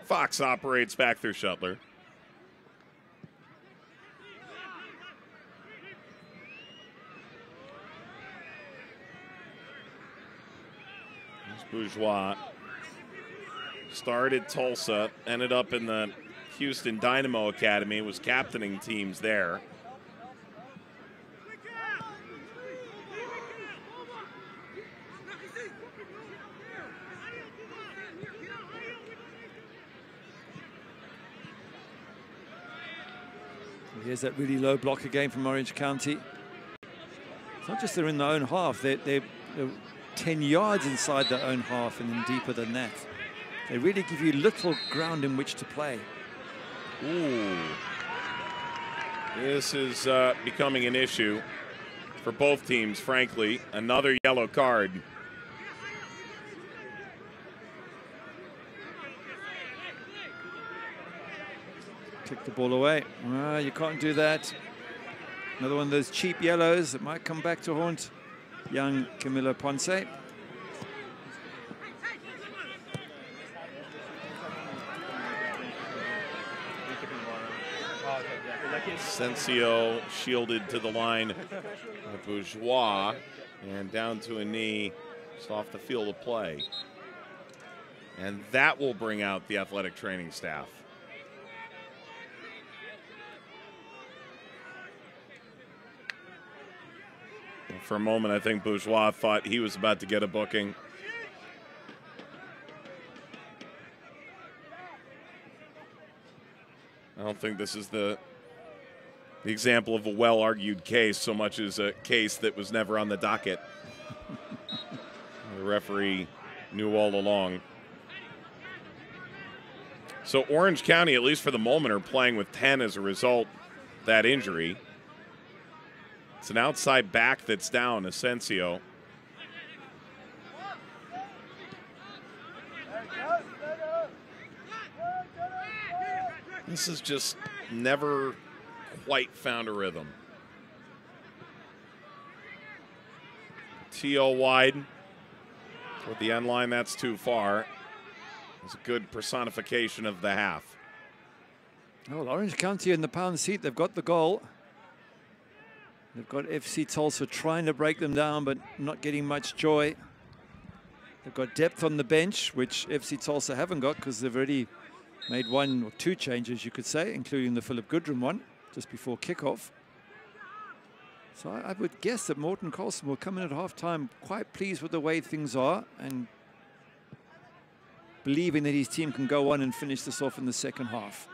Fox operates back through Shutler. Bourgeois started Tulsa, ended up in the Houston Dynamo Academy, was captaining teams there. Here's that really low block again from Orange County. It's not just they're in their own half, they're, they're, they're 10 yards inside their own half and then deeper than that. They really give you little ground in which to play. Ooh. This is uh, becoming an issue for both teams, frankly. Another yellow card. Kick the ball away. Ah, you can't do that. Another one of those cheap yellows that might come back to haunt young Camilo Ponce. Sensio shielded to the line Bourgeois and down to a knee just off the field of play. And that will bring out the athletic training staff. For a moment, I think Bourgeois thought he was about to get a booking. I don't think this is the the example of a well argued case so much as a case that was never on the docket. the referee knew all along. So Orange County, at least for the moment, are playing with 10 as a result that injury. It's an outside back that's down, Asensio. This is just never quite found a rhythm. T.O. wide. With the end line, that's too far. It's a good personification of the half. Well, Orange County in the pound seat, they've got the goal. They've got FC Tulsa trying to break them down, but not getting much joy. They've got depth on the bench, which FC Tulsa haven't got because they've already made one or two changes, you could say, including the Philip Goodrum one just before kickoff. So I, I would guess that Morten Karlsen will come in at halftime quite pleased with the way things are and believing that his team can go on and finish this off in the second half.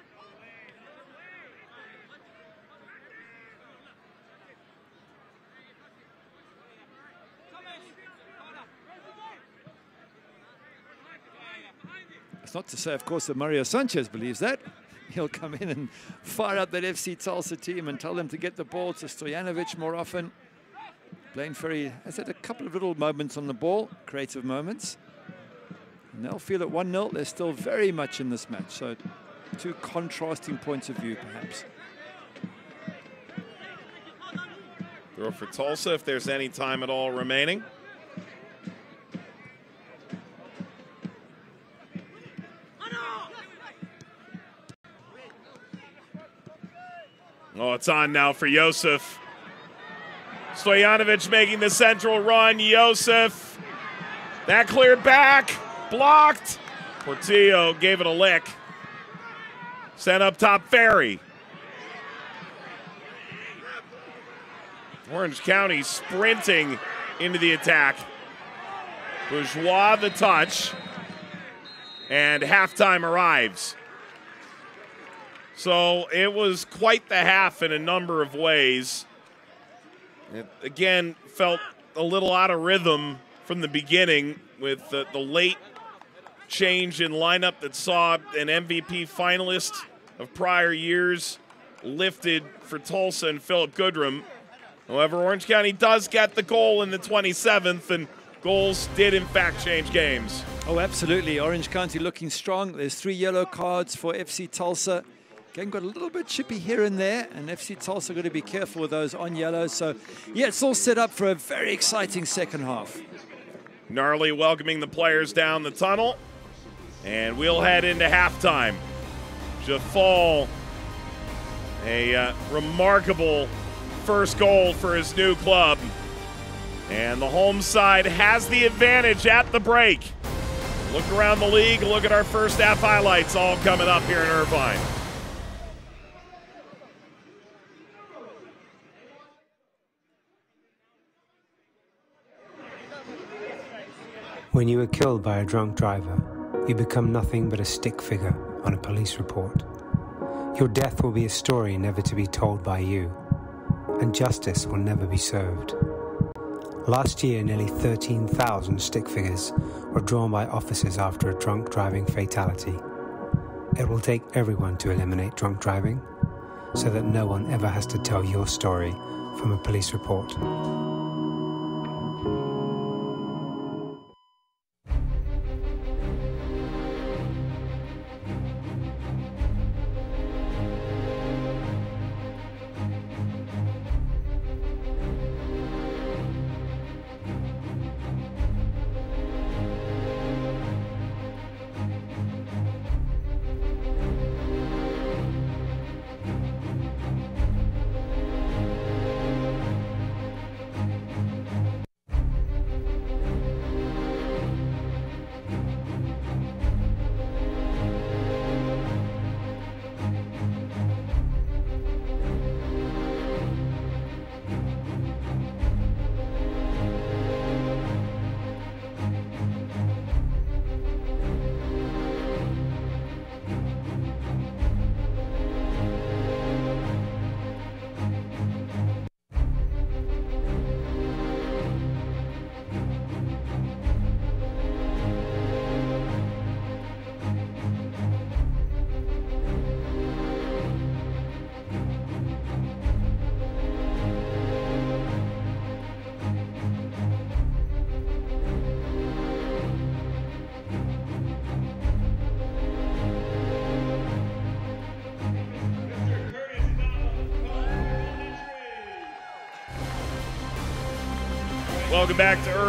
It's not to say, of course, that Mario Sanchez believes that. He'll come in and fire up that FC Tulsa team and tell them to get the ball to Stojanovic more often. Blaine Ferry has had a couple of little moments on the ball, creative moments. And they'll feel at 1-0. They're still very much in this match. So two contrasting points of view, perhaps. Throw for Tulsa if there's any time at all remaining. Oh, it's on now for Yosef. Stojanovic making the central run. Yosef. That cleared back. Blocked. Portillo gave it a lick. Sent up top Ferry. Orange County sprinting into the attack. Bourgeois the touch. And halftime arrives. So it was quite the half in a number of ways. It again felt a little out of rhythm from the beginning with the, the late change in lineup that saw an MVP finalist of prior years lifted for Tulsa and Philip Goodrum. However, Orange County does get the goal in the 27th, and goals did in fact change games. Oh, absolutely. Orange County looking strong. There's three yellow cards for FC Tulsa. Again, got a little bit chippy here and there, and FC Tulsa got to be careful with those on yellow. So, yeah, it's all set up for a very exciting second half. Gnarly welcoming the players down the tunnel, and we'll head into halftime. Djeffal, a uh, remarkable first goal for his new club. And the home side has the advantage at the break. Look around the league, look at our first half highlights, all coming up here in Irvine. When you are killed by a drunk driver, you become nothing but a stick figure on a police report. Your death will be a story never to be told by you, and justice will never be served. Last year, nearly 13,000 stick figures were drawn by officers after a drunk driving fatality. It will take everyone to eliminate drunk driving so that no one ever has to tell your story from a police report.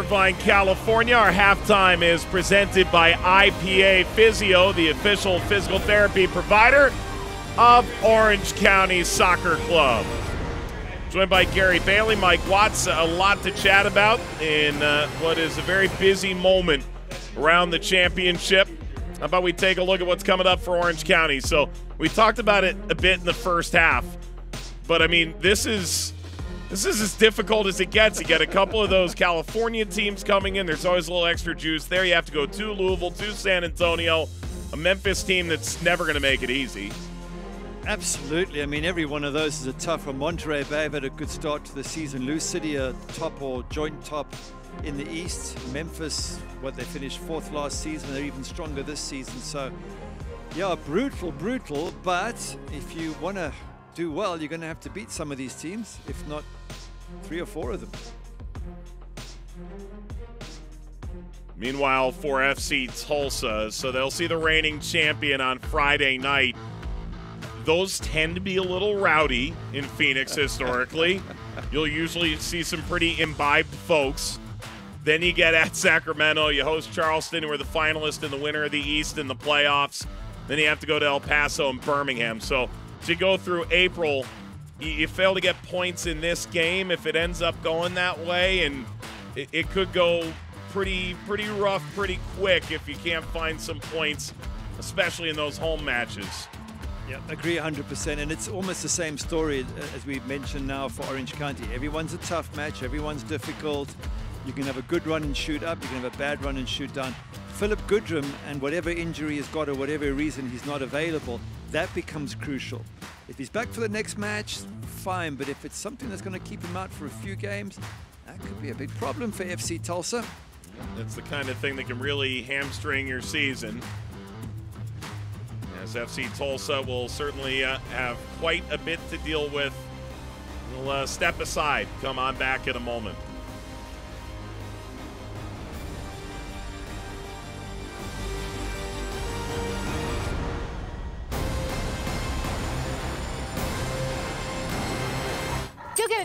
Irvine, California. Our halftime is presented by IPA Physio, the official physical therapy provider of Orange County Soccer Club. Joined by Gary Bailey, Mike Watts, a lot to chat about in uh, what is a very busy moment around the championship. How about we take a look at what's coming up for Orange County? So we talked about it a bit in the first half, but I mean, this is this is as difficult as it gets. You get a couple of those California teams coming in. There's always a little extra juice there. You have to go to Louisville, to San Antonio, a Memphis team that's never going to make it easy. Absolutely. I mean, every one of those is a tough one. Monterey Bay have had a good start to the season. Lou City, a top or joint top in the East. Memphis, what they finished fourth last season. They're even stronger this season. So, yeah, brutal, brutal. But if you want to do well, you're going to have to beat some of these teams, if not three or four of them. Meanwhile, for FC Tulsa, so they'll see the reigning champion on Friday night those tend to be a little rowdy in Phoenix historically. <laughs> You'll usually see some pretty imbibed folks. Then you get at Sacramento, you host Charleston, who are the finalist and the winner of the East in the playoffs. Then you have to go to El Paso and Birmingham. So to go through April, you, fail to get points in this game if it ends up going that way, and it, it could go pretty pretty rough pretty quick if you can't find some points, especially in those home matches. Yeah, agree 100%. And it's almost the same story as we've mentioned now for Orange County. Everyone's a tough match, everyone's difficult. You can have a good run and shoot up, you can have a bad run and shoot down. Philip Goodrum, and whatever injury he's got or whatever reason he's not available, that becomes crucial. If he's back for the next match, fine. But if it's something that's going to keep him out for a few games, that could be a big problem for FC Tulsa. That's the kind of thing that can really hamstring your season as FC Tulsa will certainly uh, have quite a bit to deal with. We'll uh, step aside, come on back in a moment.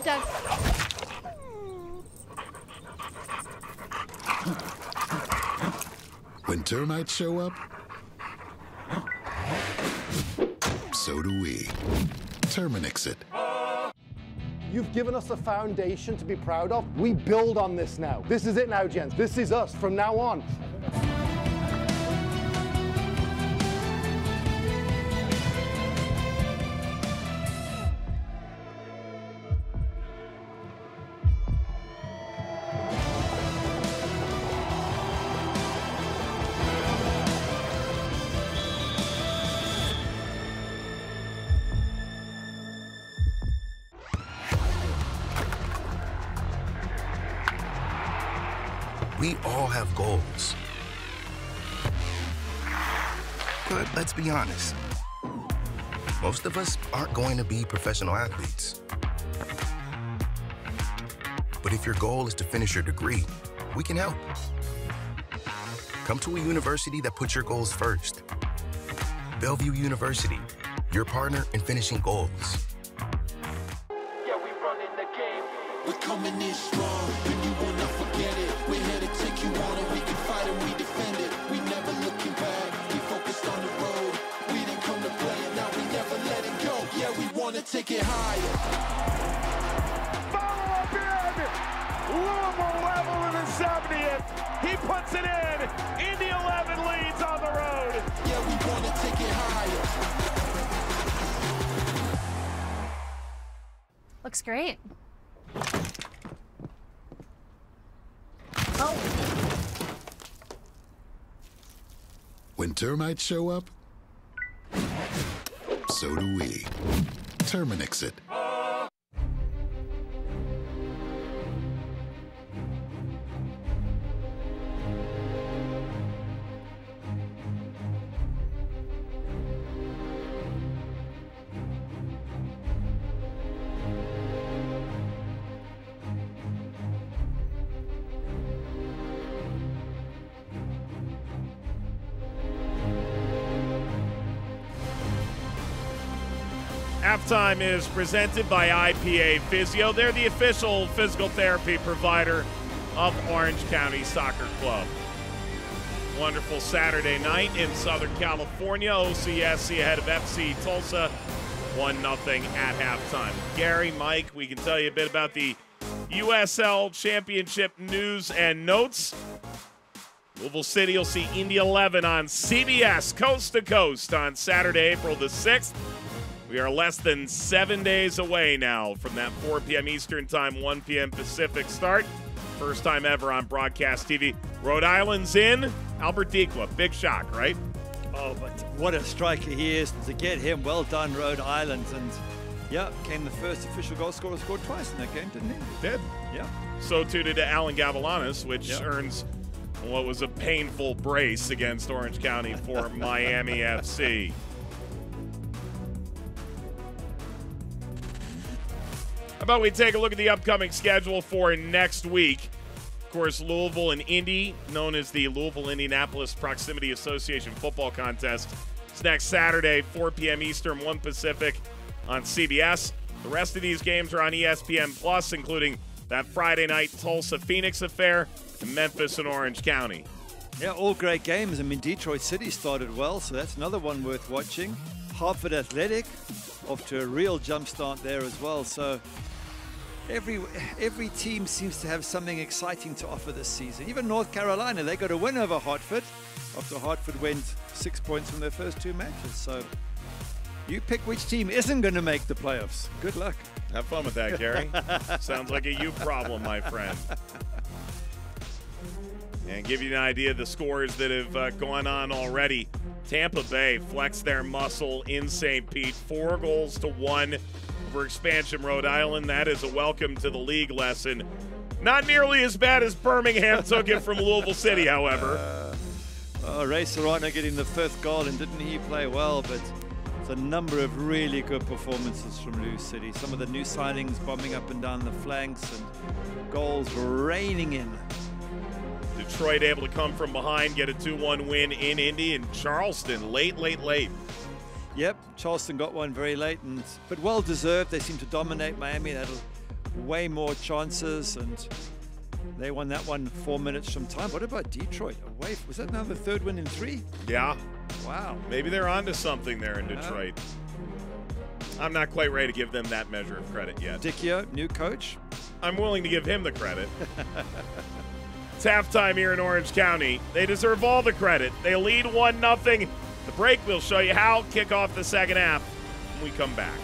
It, Doug. When termites show up, so do we. Terminix it. You've given us a foundation to be proud of. We build on this now. This is it now, gents. This is us from now on. Be honest. Most of us aren't going to be professional athletes. But if your goal is to finish your degree, we can help. Come to a university that puts your goals first. Bellevue University, your partner in finishing goals. Take it higher. Follow up in. Louisville level in the 70th. He puts it in. Indy 11 leads on the road. Yeah, we wanna take it higher. Looks great. Oh. When termites show up, so do we. Terminix it. Halftime is presented by IPA Physio. They're the official physical therapy provider of Orange County Soccer Club. Wonderful Saturday night in Southern California. OCSC ahead of FC Tulsa, 1 0 at halftime. Gary, Mike, we can tell you a bit about the USL Championship news and notes. Louisville City will see Indy 11 on CBS coast to coast on Saturday, April the 6th. We are less than seven days away now from that 4 p.m. Eastern Time, 1 p.m. Pacific start. First time ever on broadcast TV. Rhode Island's in. Albert Dikwa, big shock, right? Oh, but what a striker he is. To get him, well done, Rhode Island. And yeah, came the first official goal scorer, scored twice in that game, didn't he? Did. Yeah. So too did Alan Gavalanis, which Yep. earns what was a painful brace against Orange County for <laughs> Miami FC. About we take a look at the upcoming schedule for next week? Of course, Louisville and Indy, known as the Louisville Indianapolis Proximity Association Football Contest, It's next Saturday, 4 p.m. Eastern, 1 Pacific on CBS. The rest of these games are on ESPN Plus, including that Friday night Tulsa Phoenix affair and Memphis and Orange County. Yeah, all great games. I mean, Detroit City started well, so that's another one worth watching. Hartford Athletic off to a real jump start there as well. So every every team seems to have something exciting to offer this season. Even North Carolina, they got a win over Hartford after Hartford went six points from their first two matches. So you pick which team isn't going to make the playoffs. Good luck. Have fun with that, Gary. <laughs> Sounds like a you problem, my friend. And give you an idea of the scores that have uh, gone on already. Tampa Bay flexed their muscle in St. Pete, four goals to one over Expansion Rhode Island. That is a welcome to the league lesson. Not nearly as bad as Birmingham took it from Louisville City, however. Oh, Ray Serrano getting the fifth goal, and didn't he play well? But it's a number of really good performances from Lou City. Some of the new signings bombing up and down the flanks, and goals raining in. Detroit able to come from behind, get a 2 1 win in Indy, and Charleston late, late, late. Yep, Charleston got one very late, and but well deserved. They seem to dominate Miami. They had way more chances, and they won that one four minutes from time. What about Detroit? Away, was that now the third win in three? Yeah. Wow. Maybe they're onto something there in uh-huh. Detroit. I'm not quite ready to give them that measure of credit yet. Dichio, new coach. I'm willing to give him the credit. it's halftime here in Orange County. They deserve all the credit. They lead 1 0. The break will show you how. Kick off the second half when we come back.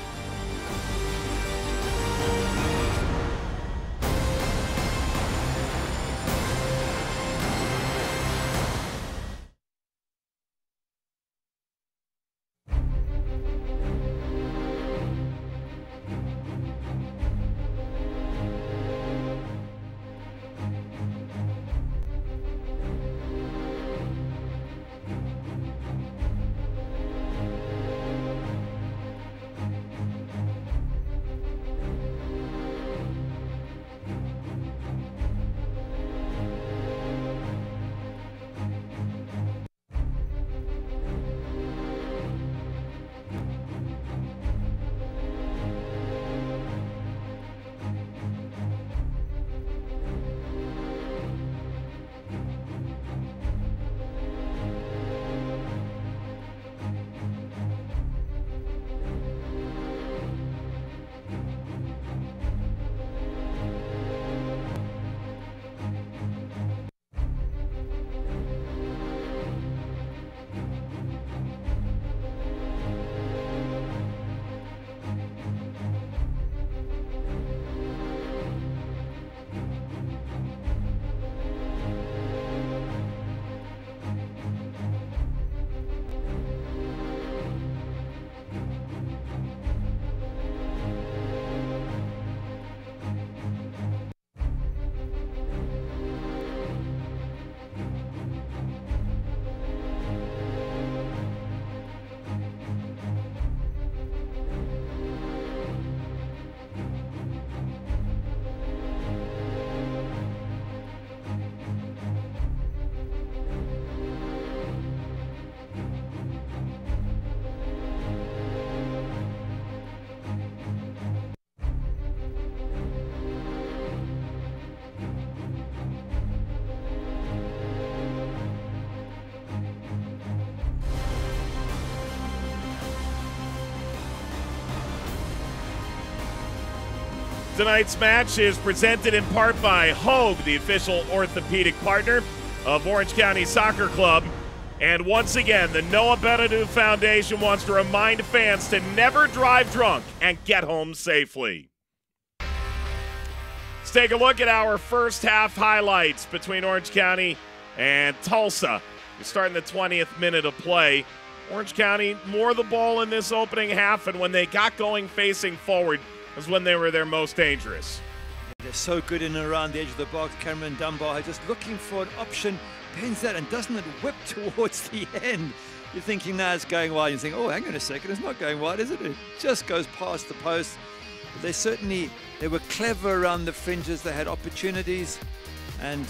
Tonight's match is presented in part by Hoag, the official orthopedic partner of Orange County Soccer Club. And once again, the Noah Benardout Foundation wants to remind fans to never drive drunk and get home safely. Let's take a look at our first half highlights between Orange County and Tulsa. We start in the 20th minute of play. Orange County more the ball in this opening half, and when they got going facing forward was when they were their most dangerous. They're so good in and around the edge of the box. Cameron Dunbar just looking for an option, bends that, and doesn't it whip <laughs> towards the end? You're thinking now it's going wide. You think, oh, hang on a second, it's not going wide, is it? It just goes past the post. But they certainly they were clever around the fringes. They had opportunities, and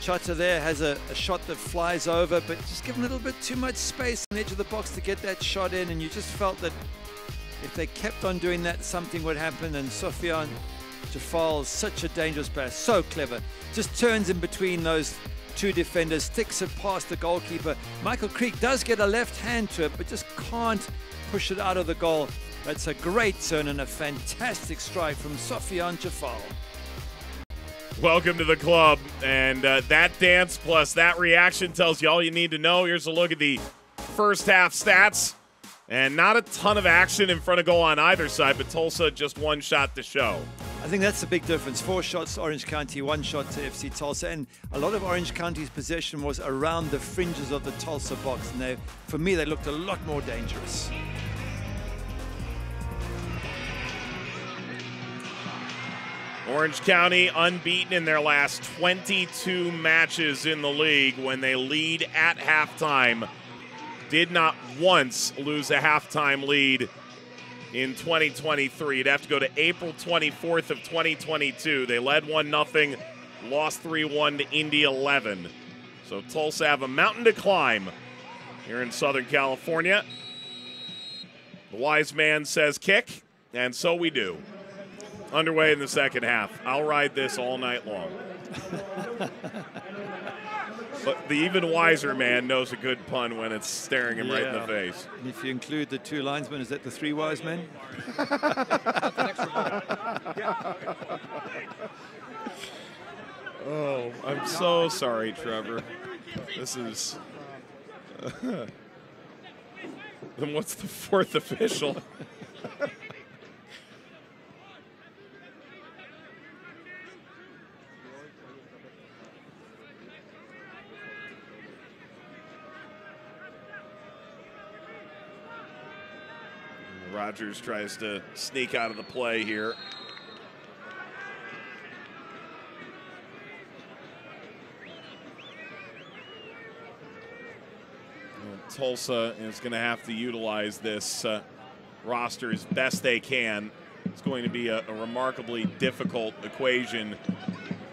Chattha there has a, a, shot that flies over, but just given a little bit too much space on the edge of the box to get that shot in, and you just felt that if they kept on doing that, something would happen. And Sofiane Djeffal is such a dangerous player, so clever. Just turns in between those two defenders, sticks it past the goalkeeper. Michael Creek does get a left hand to it, but just can't push it out of the goal. That's a great turn and a fantastic strike from Sofiane Djeffal. Welcome to the club. And uh, that dance plus that reaction tells you all you need to know. Here's a look at the first half stats. And not a ton of action in front of goal on either side, but Tulsa just one shot to show. I think that's the big difference. Four shots Orange County, one shot to FC Tulsa. And a lot of Orange County's possession was around the fringes of the Tulsa box. And they, for me, they looked a lot more dangerous. Orange County unbeaten in their last 22 matches in the league when they lead at halftime. Did not once lose a halftime lead in 2023. You'd have to go to April 24th of 2022. They led 1 0, lost 3 1 to Indy 11. So Tulsa have a mountain to climb here in Southern California. The wise man says kick, and so we do underway in the second half. I'll ride this all night long. <laughs> but the even wiser man knows a good pun when it's staring him yeah. right in the face. And if you include the two linesmen, is that the three wise men? <laughs> oh, I'm so sorry, Trevor. This is. <laughs> then what's the fourth official? <laughs> Rogers tries to sneak out of the play here. Tulsa is going to have to utilize this uh, roster as best they can. It's going to be a, a, remarkably difficult equation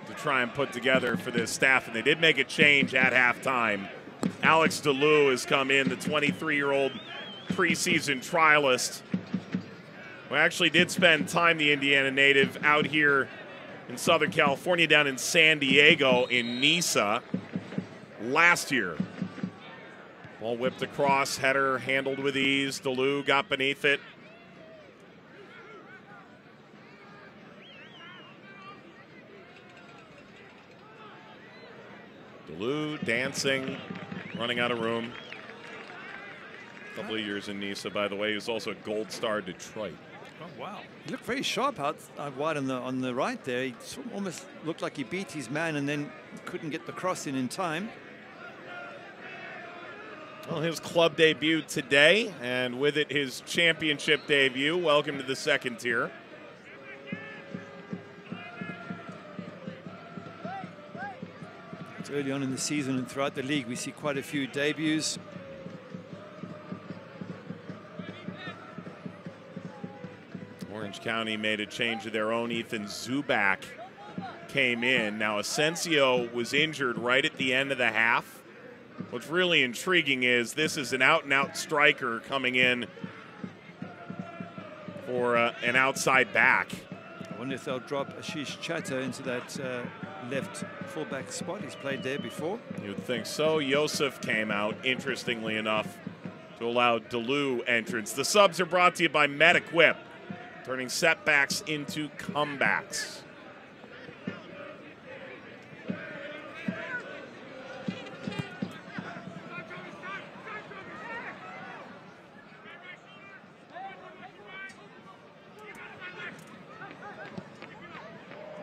to try and put together for this staff. And they did make a change at halftime. Alex DeLu has come in, the 23 year old preseason trialist we actually did spend time, the Indiana native, out here in Southern California, down in San Diego in NISA last year. Ball whipped across, header handled with ease. DeLu got beneath it. DeLu dancing, running out of room. A couple of years in NISA, by the way. He was also a Gold Star Detroit. Oh, wow. He looked very sharp out, out wide on the, on the right there. He almost looked like he beat his man and then couldn't get the cross in in time. Well, his club debut today, and with it, his championship debut. Welcome to the second tier. It's early on in the season and throughout the league, we see quite a few debuts. Orange County made a change of their own. Ethan Zubak came in. Now, Asensio was injured right at the end of the half. What's really intriguing is this is an out and out striker coming in for uh, an outside back. I wonder if they'll drop Ashish Chattha into that uh, left fullback spot. He's played there before. You'd think so. Yosef came out, interestingly enough, to allow DeLu entrance. The subs are brought to you by MedEquip. Turning setbacks into comebacks.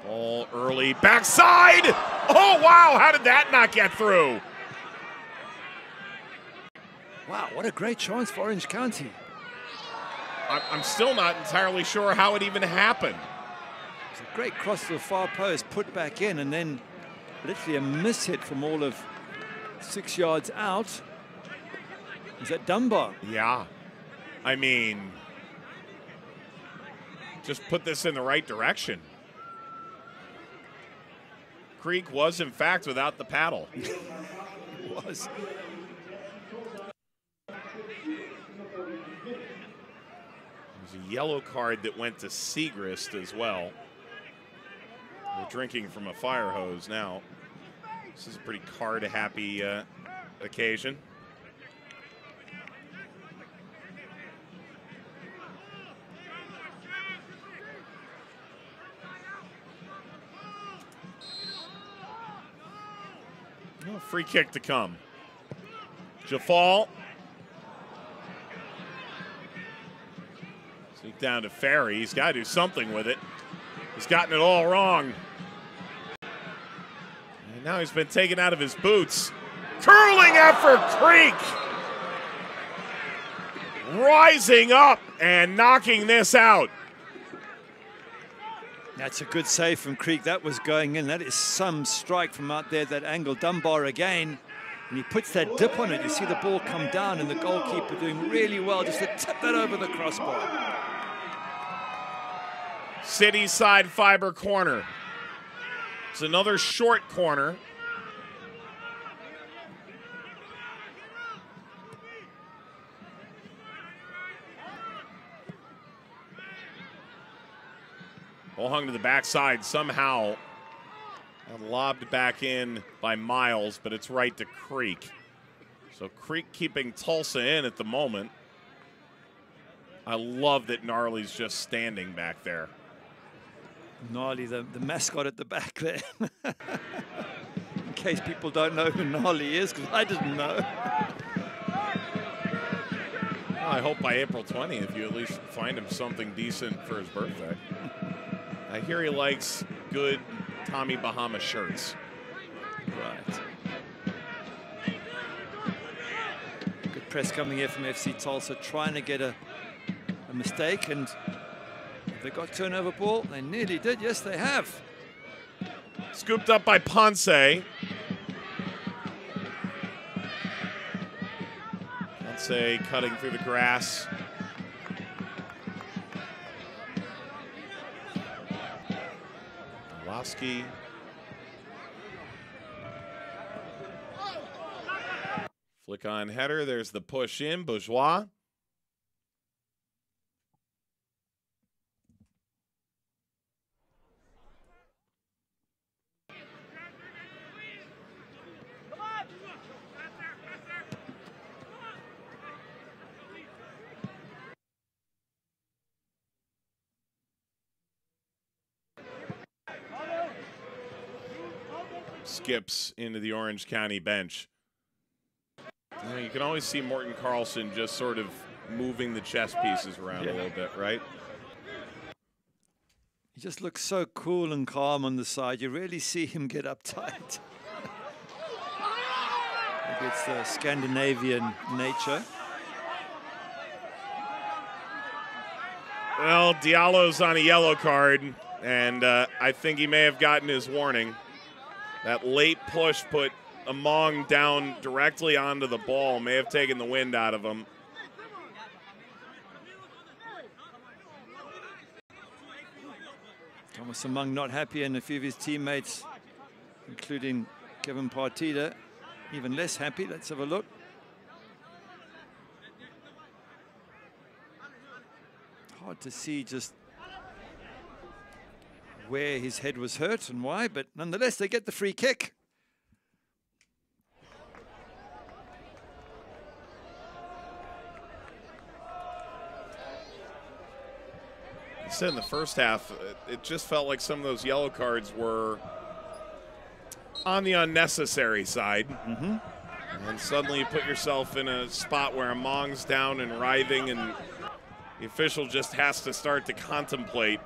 Ball early, backside. Oh, wow, how did that not get through? Wow, what a great chance for Orange County. I'm still not entirely sure how it even happened. It's a great cross to the far post, put back in, and then literally a miss hit from all of six yards out. Is that Dunbar? Yeah. I mean, just put this in the right direction. Creek was, in fact, without the paddle. <laughs> was. There's a yellow card that went to Segrist as well. We're drinking from a fire hose now. This is a pretty card happy uh, occasion. Free kick to come. Djeffal. Sneak down to Ferry. He's got to do something with it. He's gotten it all wrong. And now he's been taken out of his boots. Curling effort, Creek. Rising up and knocking this out. That's a good save from Creek. That was going in. That is some strike from out there, that angle. Dunbar again. And he puts that dip on it. You see the ball come down and the goalkeeper doing really well just to tip that over the crossbar. City side fiber corner. It's another short corner. Ball hung to the backside somehow. And lobbed back in by Miles, but it's right to Creek. So Creek keeping Tulsa in at the moment. I love that Gnarly's just standing back there. Gnarly, the, the mascot at the back there. <laughs> in case people don't know who Gnarly is, because I didn't know. Well, I hope by April 20th you at least find him something decent for his birthday. I hear he likes good Tommy Bahama shirts. Right. Good press coming here from FC Tulsa, trying to get a, a mistake. And they got turnover ball. They nearly did. Yes, they have. Scooped up by Ponce. Ponce cutting through the grass. Lasky. Flick on header. There's the push in. Bourgeois. Skips into the Orange County bench. You, can always see Morten Karlsen just sort of moving the chess pieces around yeah. a little bit, right? He just looks so cool and calm on the side. You really see him get uptight. It's the Scandinavian nature. Well, Diallo's on a yellow card, and uh, I think he may have gotten his warning. That late push put Amang down directly onto the ball may have taken the wind out of him. Thomas Amang not happy and a few of his teammates, including Kevin Partida, even less happy. Let's have a look. Hard to see just where his head was hurt and why, but nonetheless, they get the free kick. Said in the first half, it, it just felt like some of those yellow cards were on the unnecessary side. Mm-hmm. And suddenly you put yourself in a spot where Amang's down and writhing, and the official just has to start to contemplate,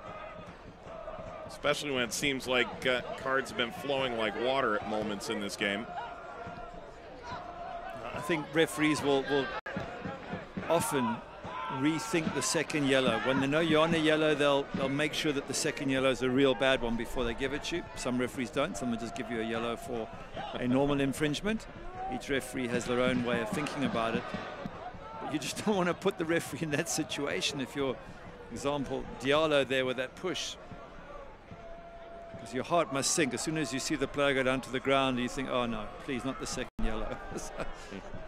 especially when it seems like uh, cards have been flowing like water at moments in this game. I think referees will, will often rethink the second yellow. When they know you're on a yellow, they'll they'll make sure that the second yellow is a real bad one before they give it to you. Some referees don't. Some will just give you a yellow for a normal infringement. Each referee has their own way of thinking about it. But you just <laughs> don't want to put the referee in that situation. If you're, example, Diallo there with that push, because your heart must sink as soon as you see the player go down to the ground. You think, oh no, please, not the second yellow.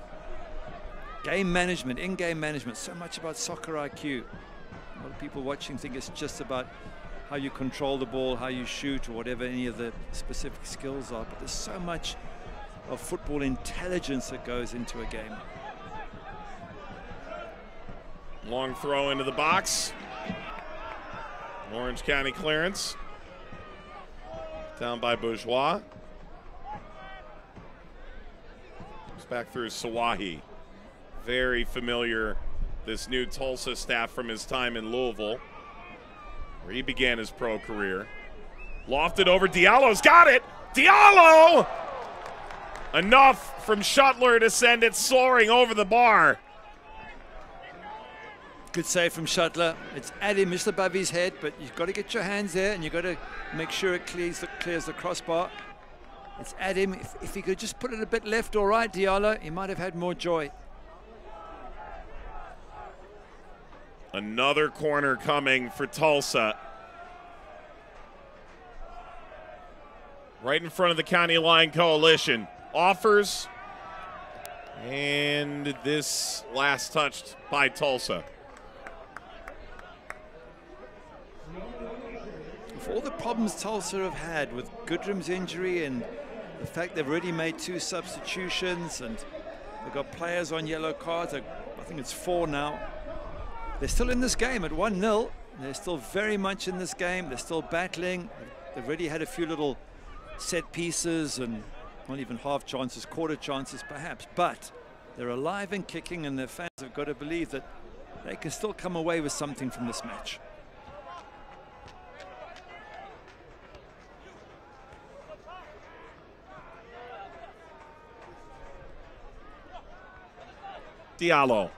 <laughs> Game management, in-game management, so much about soccer IQ. A lot of people watching think it's just about how you control the ball, how you shoot, or whatever any of the specific skills are. But there's so much of football intelligence that goes into a game. Long throw into the box. Orange County clearance. Down by Bourgeois. It's back through Sawahi very familiar, this new Tulsa staff from his time in Louisville, where he began his pro career. Lofted over, Diallo's got it! Diallo! Enough from Shutler to send it soaring over the bar. Good save from Shutler. It's at him just above his head, but you've got to get your hands there and you've got to make sure it clears the, clears the crossbar. It's at him. If, if he could just put it a bit left or right, Diallo, he might have had more joy. Another corner coming for Tulsa. Right in front of the county line coalition. Offers. And this last touched by Tulsa. For all the problems Tulsa have had with Goodrum's injury and the fact they've already made two substitutions and they've got players on yellow cards, I think it's four now. They're still in this game at 1-0. They're still very much in this game. They're still battling. They've already had a few little set pieces and not even half chances, quarter chances perhaps. But they're alive and kicking and their fans have got to believe that they can still come away with something from this match. Diallo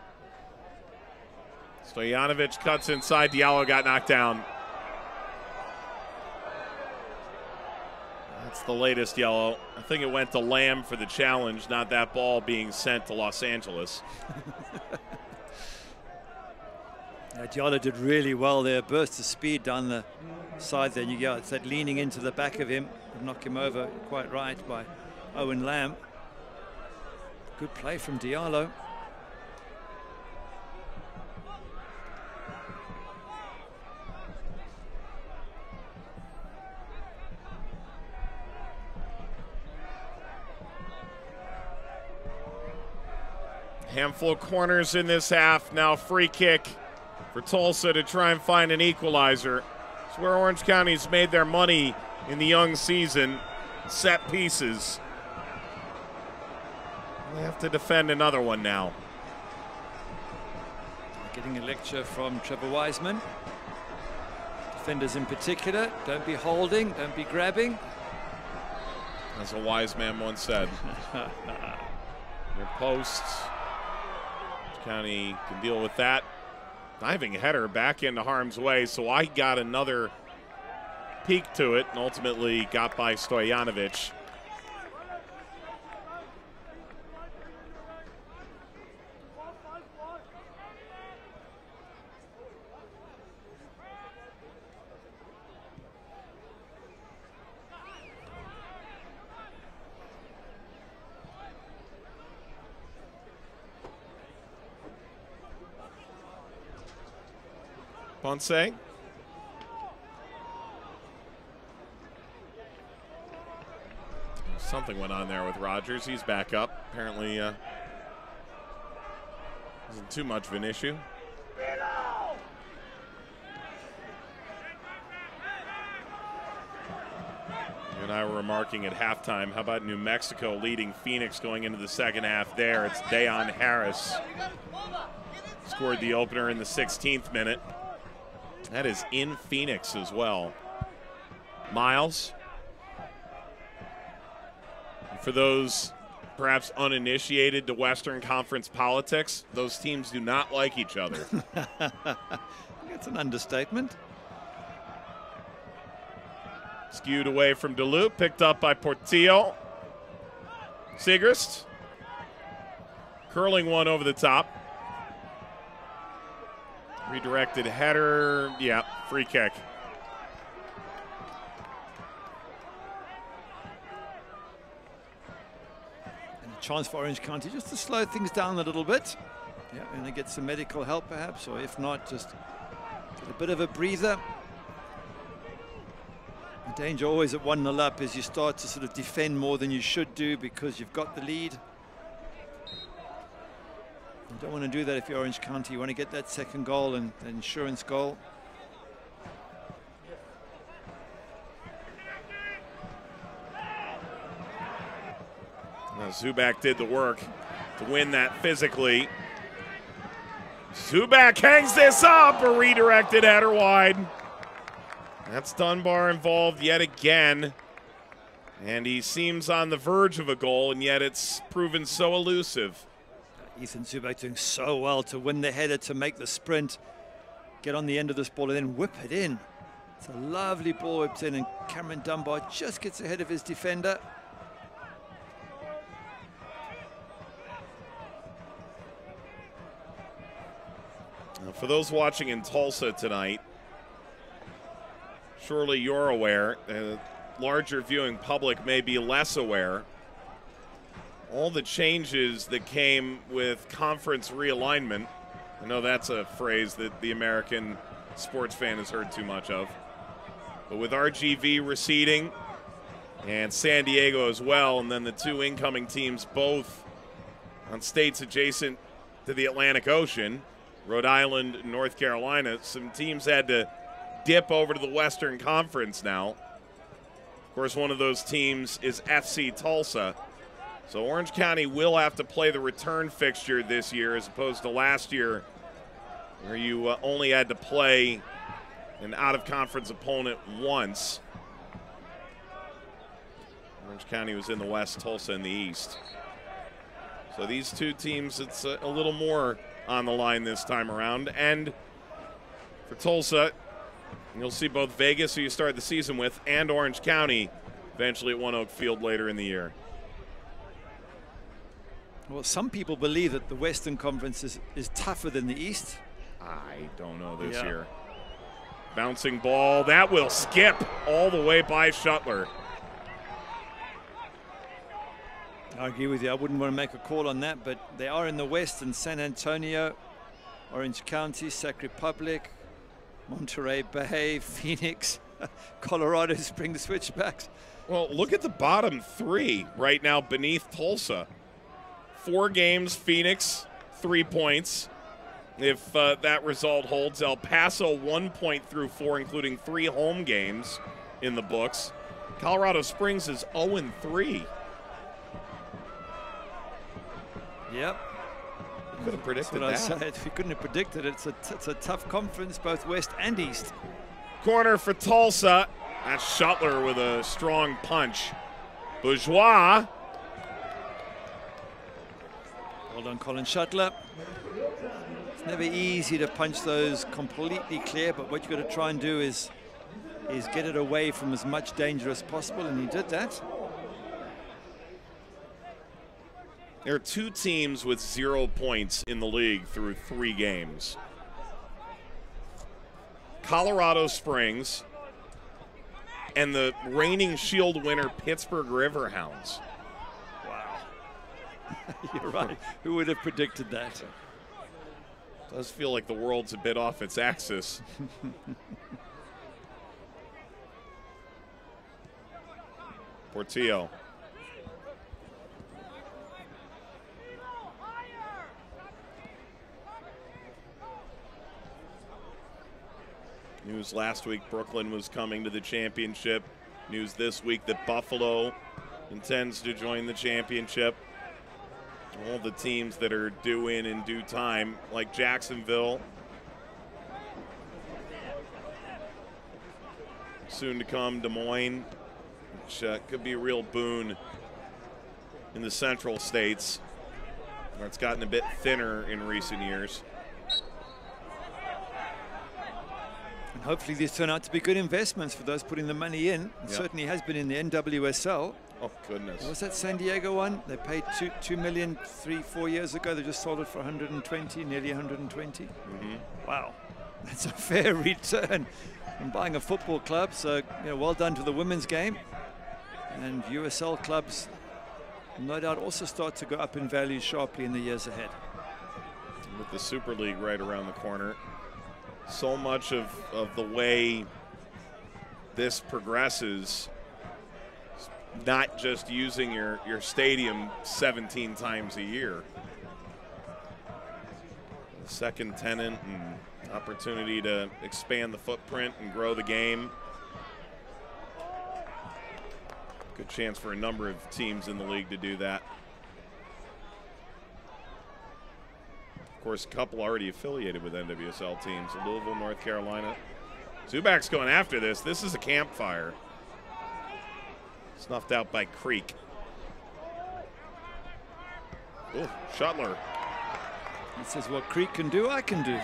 Stojanovic cuts inside. Diallo got knocked down. That's the latest yellow. I think it went to Lamb for the challenge, not that ball being sent to Los Angeles. <laughs> yeah, Diallo did really well there. Burst of speed down the side there. You got that leaning into the back of him. Knock him over quite right by Owen Lamb. Good play from Diallo. Handful of corners in this half. Now free kick for Tulsa to try and find an equalizer. It's where Orange County's made their money in the young season. Set pieces. They have to defend another one now. Getting a lecture from Trevor Wiseman. Defenders in particular, don't be holding, don't be grabbing. As a wise man once said. <laughs> Your posts, County can deal with that. Diving header back into harm's way, so I got another peek to it and ultimately got by Stojanovic. Ponce. Something went on there with Rogers. He's back up. Apparently, uh, isn't too much of an issue. You and I were remarking at halftime. How about New Mexico leading Phoenix going into the second half? There, it's Dayon Harris scored the opener in the 16th minute. That is in Phoenix as well. Miles. For those perhaps uninitiated to Western Conference politics, those teams do not like each other. <laughs> That's an understatement. Skewed away from Duluth, picked up by Portillo. Sigrist. Curling one over the top. Redirected header. Yeah, free kick. And a chance for Orange County just to slow things down a little bit. Yeah, and they get some medical help perhaps, or if not, just get a bit of a breather. The danger always at 1 0 up is you start to sort of defend more than you should do because you've got the lead. Don't want to do that if you're Orange County. You want to get that second goal and the insurance goal. Now, Zubak did the work to win that physically. Zubak hangs this up, a redirected header wide. That's Dunbar involved yet again. And he seems on the verge of a goal, and yet it's proven so elusive. Ethan Zubak doing so well to win the header, to make the sprint, get on the end of this ball, and then whip it in. It's a lovely ball whipped in, and Cameron Dunbar just gets ahead of his defender. Now, for those watching in Tulsa tonight, surely you're aware, a larger viewing public may be less aware. All the changes that came with conference realignment. I know that's a phrase that the American sports fan has heard too much of. But with RGV receding and San Diego as well, and then the two incoming teams both on states adjacent to the Atlantic Ocean, Rhode Island and North Carolina, some teams had to dip over to the Western Conference now. Of course, one of those teams is FC Tulsa. So Orange County will have to play the return fixture this year as opposed to last year where you uh, only had to play an out of conference opponent once. Orange County was in the west, Tulsa in the east. So these two teams, it's a, a little more on the line this time around. And for Tulsa, you'll see both Vegas, who you start the season with, and Orange County eventually at ONEOK Field later in the year. Well, some people believe that the Western Conference is, is tougher than the East. I don't know this Yeah. year. Bouncing ball, that will skip all the way by Shutler. I agree with you. I wouldn't want to make a call on that, but they are in the West and San Antonio, Orange County, Sac Republic, Monterey Bay, <laughs> Phoenix, <laughs> Colorado Springs Switchbacks. Well, look at the bottom three right now beneath Tulsa. Four games, Phoenix, three points. If uh, that result holds, El Paso, one point through four, including three home games in the books. Colorado Springs is 0 3. Yep. Could have predicted That's what that. I said. <laughs> If you couldn't have predicted it, it's a, it's a tough conference, both West and East. Corner for Tulsa. That's Shutler with a strong punch. Bourgeois. Well done, Colin Shutler. It's never easy to punch those completely clear, but what you've got to try and do is is get it away from as much danger as possible, and he did that. There are two teams with zero points in the league through three games Colorado Springs and the reigning Shield winner Pittsburgh Riverhounds. <laughs> You're right. Who would have predicted that? It Does feel like the world's a bit off its axis. <laughs> Portillo. News last week Brooklyn was coming to the championship. News this week that Buffalo intends to join the championship. All the teams that are due in in due time, like Jacksonville. Soon to come, Des Moines, which uh, could be a real boon in the central states, where it's gotten a bit thinner in recent years. And hopefully these turn out to be good investments for those putting the money in. It Yeah. certainly has been in the NWSL. Oh, goodness. Was that San Diego one? They paid two, two million three, four years ago. They just sold it for 120, nearly 120. Mhm. Wow, that's a <laughs> fair return from buying a football club. So, you know, well done to the women's game. And USL clubs, no doubt, also start to go up in value sharply in the years ahead. with the Super League right around the corner. So much of, of the way this progresses, not just using your, your stadium 17 times a year. Second tenant and opportunity to expand the footprint and grow the game. Good chance for a number of teams in the league to do that. Of course, a couple already affiliated with NWSL teams. Louisville, North Carolina. Zubak's going after this. This is a campfire. Snuffed out by Creek. Ooh, Shutler. It says what Creek can do, I can do.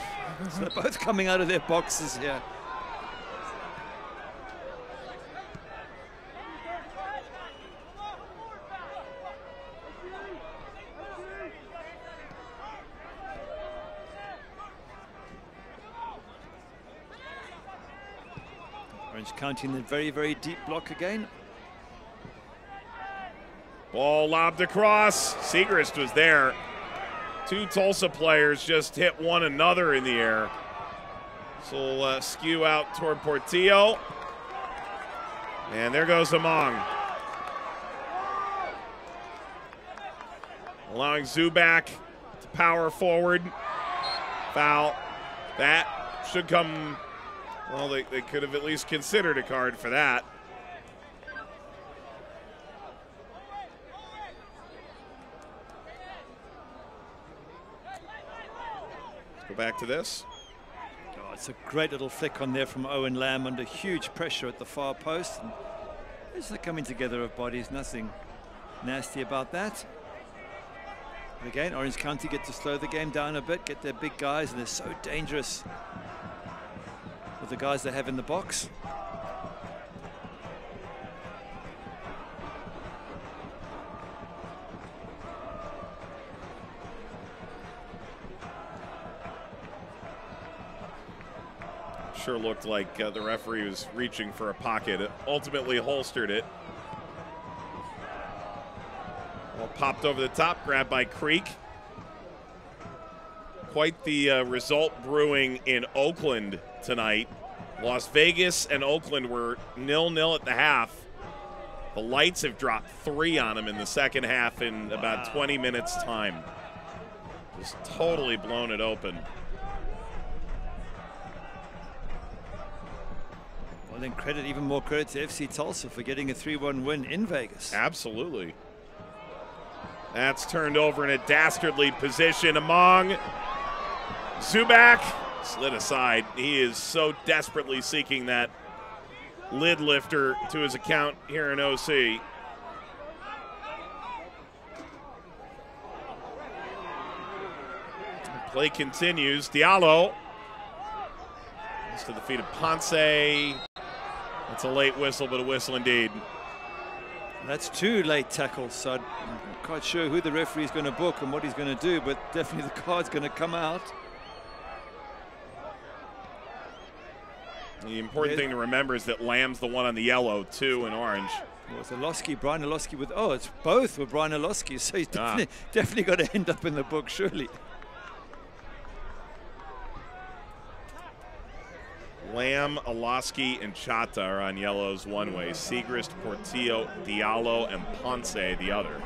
so <laughs> they're both coming out of their boxes here. Orange County in the very, very deep block again. Ball lobbed across. Segrist was there. Two Tulsa players just hit one another in the air. So we'll uh, skew out toward Portillo. And there goes Amang. Allowing Zubak to power forward. Foul. That should come. Well, they, they could have at least considered a card for that. Go back to this. Oh, it's a great little flick on there from Owen Lamb under huge pressure at the far post. And it's the coming together of bodies, nothing nasty about that. But again, Orange County get to slow the game down a bit, get their big guys, and they're so dangerous with the guys they have in the box. Sure looked like uh, the referee was reaching for a pocket. It ultimately holstered it. Well, popped over the top, grabbed by Creek. Quite the uh, result brewing in Oakland tonight. Las Vegas and Oakland were nil-nil at the half. The lights have dropped three on them in the second half in about 20 minutes' time. Just totally blown it open. Well, then credit, even more credit to FC Tulsa for getting a 3-1 win in Vegas. Absolutely. That's turned over in a dastardly position among Zubak. Slid aside. He is so desperately seeking that lid lifter to his account here in OC. Play continues. Diallo. To the feet of Ponce. That's a late whistle, but a whistle indeed. That's two late tackles, so I'm not quite sure who the referee is going to book and what he's going to do, but definitely the card's going to come out. The important thing to remember is that Lamb's the one on the yellow, two in orange. Well, it's Brian Iloski with, oh, it's both with Brian Iloski, so he's ah. definitely, definitely got to end up in the book, surely. Lamb, Iloski, and Chattha are on yellows one way. Segrist, Portillo, Diallo, and Ponce the other.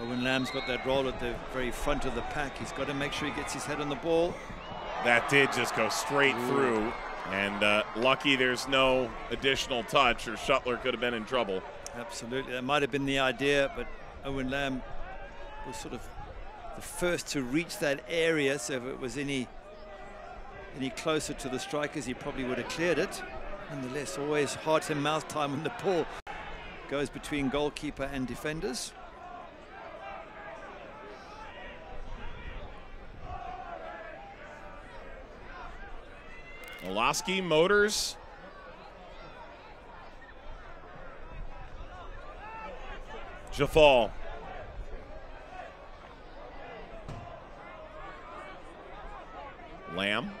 Owen Lamb's got that role at the very front of the pack. He's got to make sure he gets his head on the ball. That did just go straight Ooh. through. And uh, lucky there's no additional touch, or Shutler could have been in trouble. Absolutely. That might have been the idea, but Owen Lamb was sort of the first to reach that area. So if it was any any closer to the strikers, he probably would have cleared it. Nonetheless, always heart and mouth time when the ball goes between goalkeeper and defenders. Iloski Motors. Djeffal. Lamb.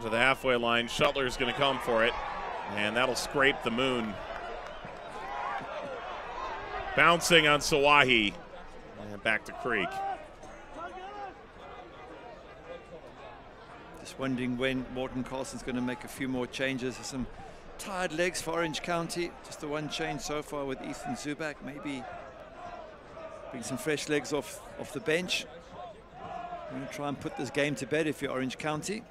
to the halfway line. Shutler's going to come for it, and that'll scrape the moon. Bouncing on Sawahi. And back to Creek. Just wondering when Morten Karlsen's going to make a few more changes. Some tired legs for Orange County. Just the one change so far with Ethan Zubak. Maybe bring some fresh legs off, off the bench. Going to try and put this game to bed if you're Orange County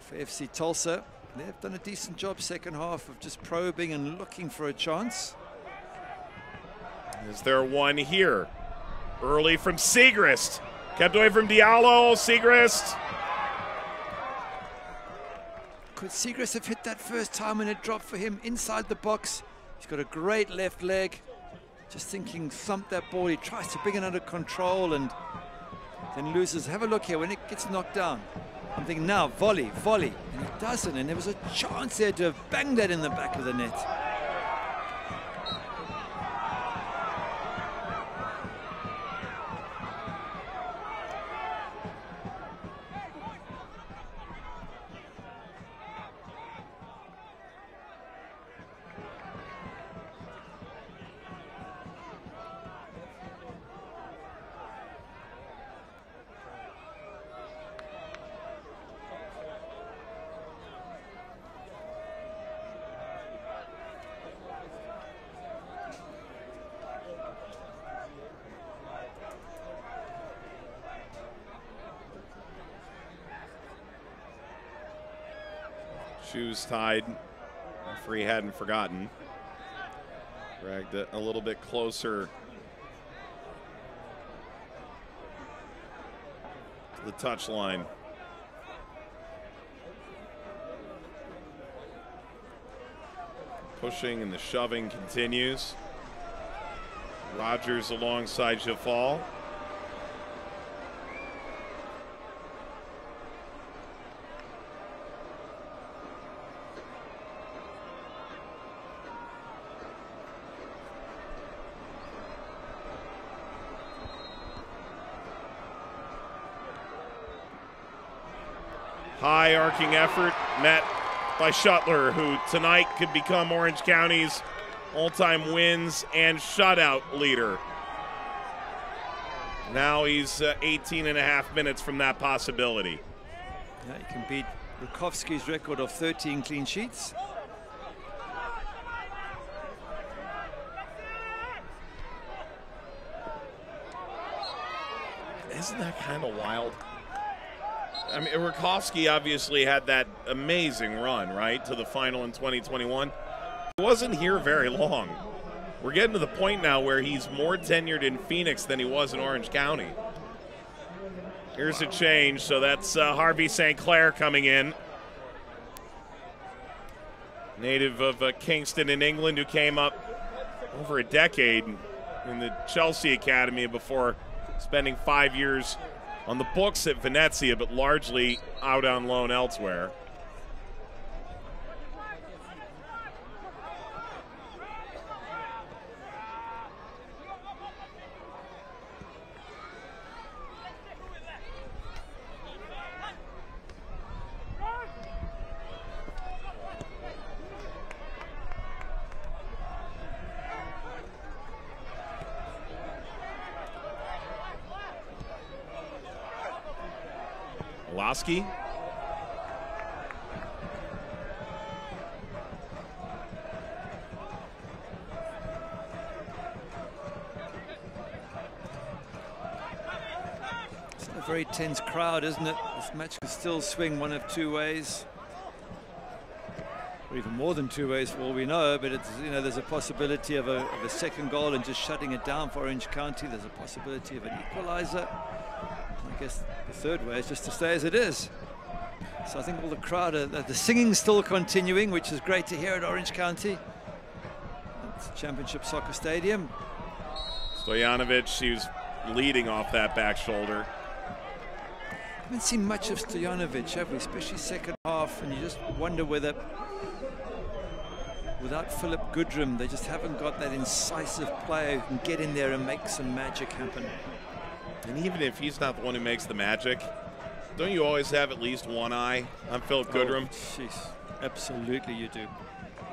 for FC Tulsa. They've done a decent job second half of just probing and looking for a chance. Is there one here? Early from Siegrist. Kept away from Diallo. Siegrist. Could Siegrist have hit that first time and it dropped for him inside the box? He's got a great left leg. Just thinking, thump that ball. He tries to bring it under control and then loses. Have a look here when it gets knocked down. I'm thinking now, volley, volley. And he doesn't, and there was a chance there to bang that in the back of the net. Tied. Referee hadn't forgotten. Dragged it a little bit closer to the touch line. Pushing and the shoving continues. Rogers alongside Djeffal. High arcing effort met by Shutler, who tonight could become Orange County's all-time wins and shutout leader. Now he's uh, 18 and a half minutes from that possibility. Yeah, he can beat Rakovsky's record of 13 clean sheets. Isn't that kind of wild? I mean, Rakovsky obviously had that amazing run, right, to the final in 2021. He wasn't here very long. We're getting to the point now where he's more tenured in Phoenix than he was in Orange County. Here's a change, so that's uh, Harvey St. Clair coming in. Native of uh, Kingston in England, who came up over a decade in the Chelsea Academy before spending five years on the books at Venezia, but largely out on loan elsewhere. Kowalski. It's a very tense crowd, isn't it? This match can still swing one of two ways. Or even more than two ways for all we know, but it's, you know, there's a possibility of a, of a second goal and just shutting it down for Orange County. There's a possibility of an equaliser. I guess the third way is just to stay as it is. So I think all the crowd, are, the singing still continuing, which is great to hear at Orange County. It's Championship Soccer Stadium. Stojanovic, he was leading off that back shoulder. Haven't seen much of Stojanovic, have we? Especially second half, and you just wonder whether without Philip Goodrum, they just haven't got that incisive player who can get in there and make some magic happen. And even if he's not the one who makes the magic, don't you always have at least one eye on Philip oh, Goodrum? Oh, jeez, absolutely you do.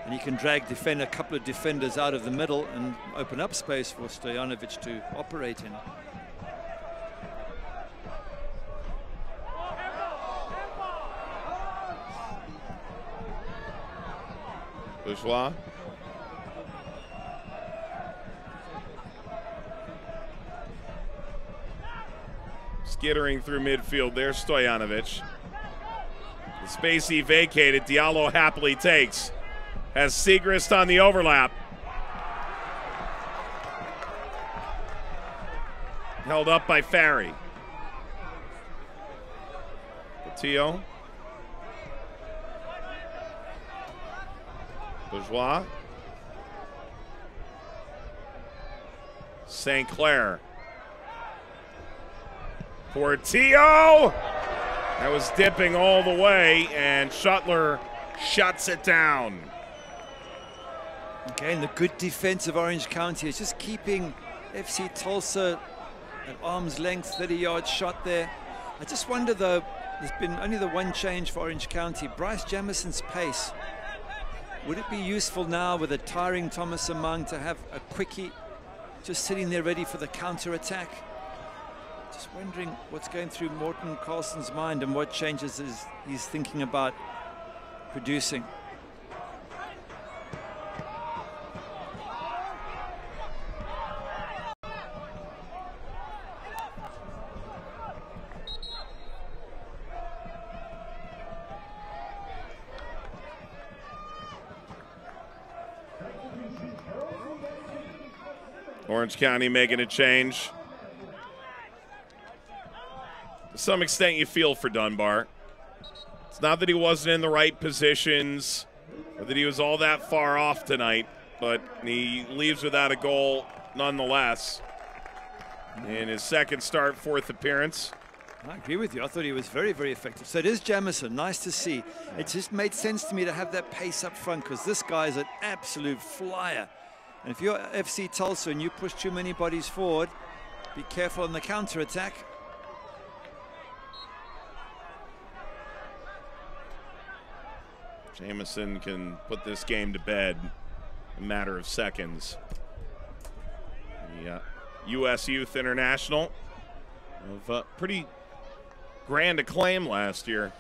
And he can drag defend a couple of defenders out of the middle and open up space for Stojanovic to operate in. Bourgeois. Skittering through midfield. There's Stojanovic. The space he vacated, Diallo happily takes. Has Siegrist on the overlap. Held up by Farry. Tio. Bourgeois. St. Clair. Portillo. That was dipping all the way, and Shutler shuts it down. Again, the good defense of Orange County is just keeping FC Tulsa at arm's length, 30 yard shot there. I just wonder though, there's been only the one change for Orange County. Bryce Jamison's pace would it be useful now with a tiring Thomas Amang to have a quickie just sitting there ready for the counter attack? Just wondering what's going through Morten Karlsen's mind and what changes is he's thinking about producing. Orange County making a change. To some extent, you feel for Dunbar. It's not that he wasn't in the right positions or that he was all that far off tonight, but he leaves without a goal nonetheless. In his second start, fourth appearance. I agree with you. I thought he was very, very effective. So it is Jamison. Nice to see. It just made sense to me to have that pace up front because this guy is an absolute flyer. And if you're FC Tulsa and you push too many bodies forward, be careful on the counter attack. Jamison can put this game to bed in a matter of seconds. The uh, U.S. Youth International of uh, pretty grand acclaim last year.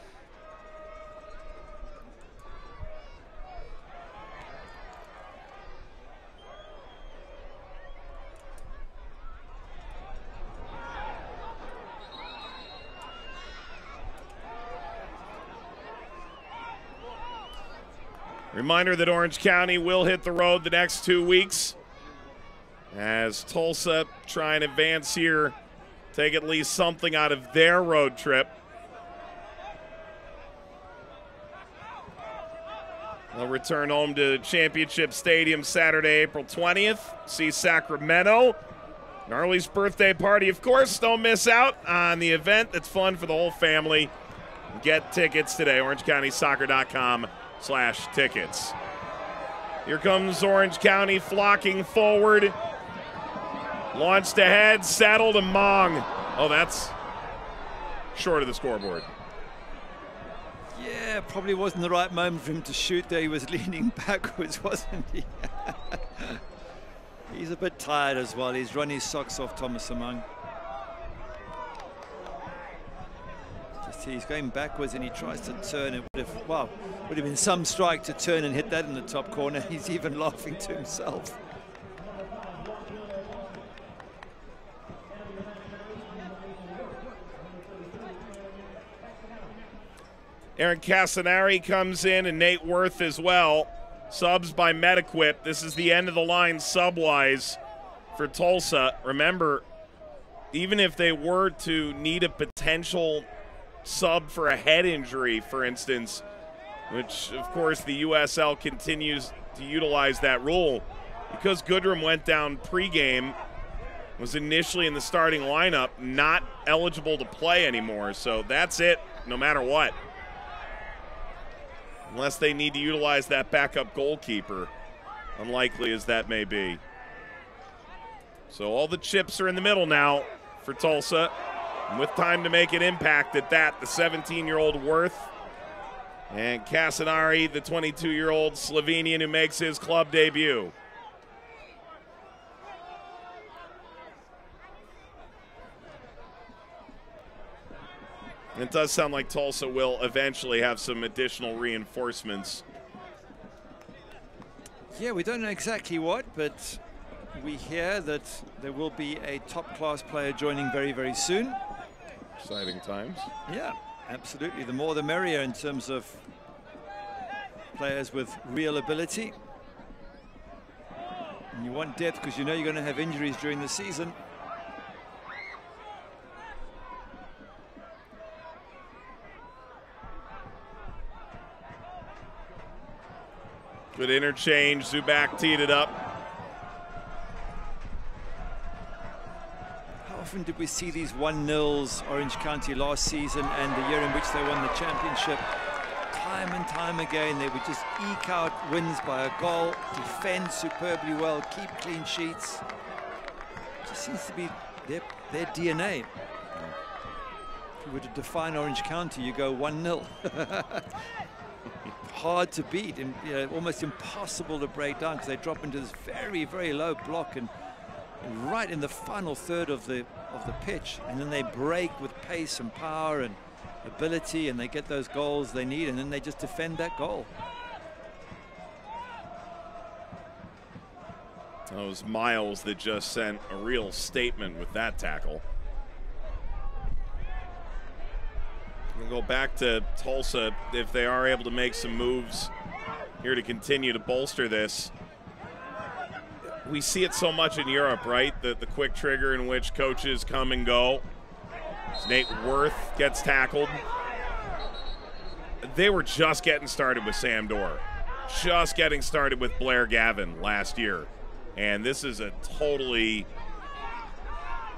Reminder that Orange County will hit the road the next two weeks as Tulsa try and advance here, take at least something out of their road trip. They'll return home to Championship Stadium Saturday, April 20th. See Sacramento. Gnarly's birthday party, of course. Don't miss out on the event. It's fun for the whole family. Get tickets today, orangecountysoccer.com slash tickets. Here comes Orange County flocking forward. Launched ahead, saddled a Mong. Oh, that's short of the scoreboard. Yeah, probably wasn't the right moment for him to shoot there. He was <laughs> leaning backwards, <laughs> wasn't he? <laughs> He's a bit tired as well. He's run his socks off, Thomas Amang. He's going backwards and he tries to turn. It would have, well, would have been some strike to turn and hit that in the top corner. <laughs> He's even laughing to himself. Aaron Casanari comes in and Nate Worth as well. Subs by Metaquip. This is the end of the line sub-wise for Tulsa. Remember, even if they were to need a potential sub for a head injury, for instance, which of course the USL continues to utilize that rule, because Goodrum went down pregame, was initially in the starting lineup, not eligible to play anymore. So that's it, no matter what. Unless they need to utilize that backup goalkeeper, unlikely as that may be. So all the chips are in the middle now for Tulsa. And with time to make an impact at that, the 17 year old Worth and Casanari, the 22 year old Slovenian who makes his club debut. It does sound like Tulsa will eventually have some additional reinforcements. Yeah, we don't know exactly what, but we hear that there will be a top-class player joining very, very soon. Exciting times. Yeah, absolutely. The more the merrier in terms of players with real ability. And you want depth because you know you're going to have injuries during the season. Good interchange. Zubak teed it up. Often did we see these 1-0s Orange County last season and the year in which they won the championship? Time and time again, they would just eke out wins by a goal, defend superbly well, keep clean sheets. It just seems to be their, their DNA. If you were to define Orange County, you go 1-0. <laughs> hard to beat and you know, almost impossible to break down because they drop into this very, very low block and, and, right in the final third of the of the pitch, and then they break with pace and power and ability, and they get those goals they need, and then they just defend that goal. Those Miles that just sent a real statement with that tackle. We'll go back to Tulsa if they are able to make some moves here to continue to bolster this. We see it so much in Europe, right? The, the quick trigger in which coaches come and go. Nate Worth gets tackled. They were just getting started with Sam Dorr, just getting started with Blair Gavin last year. And this is a totally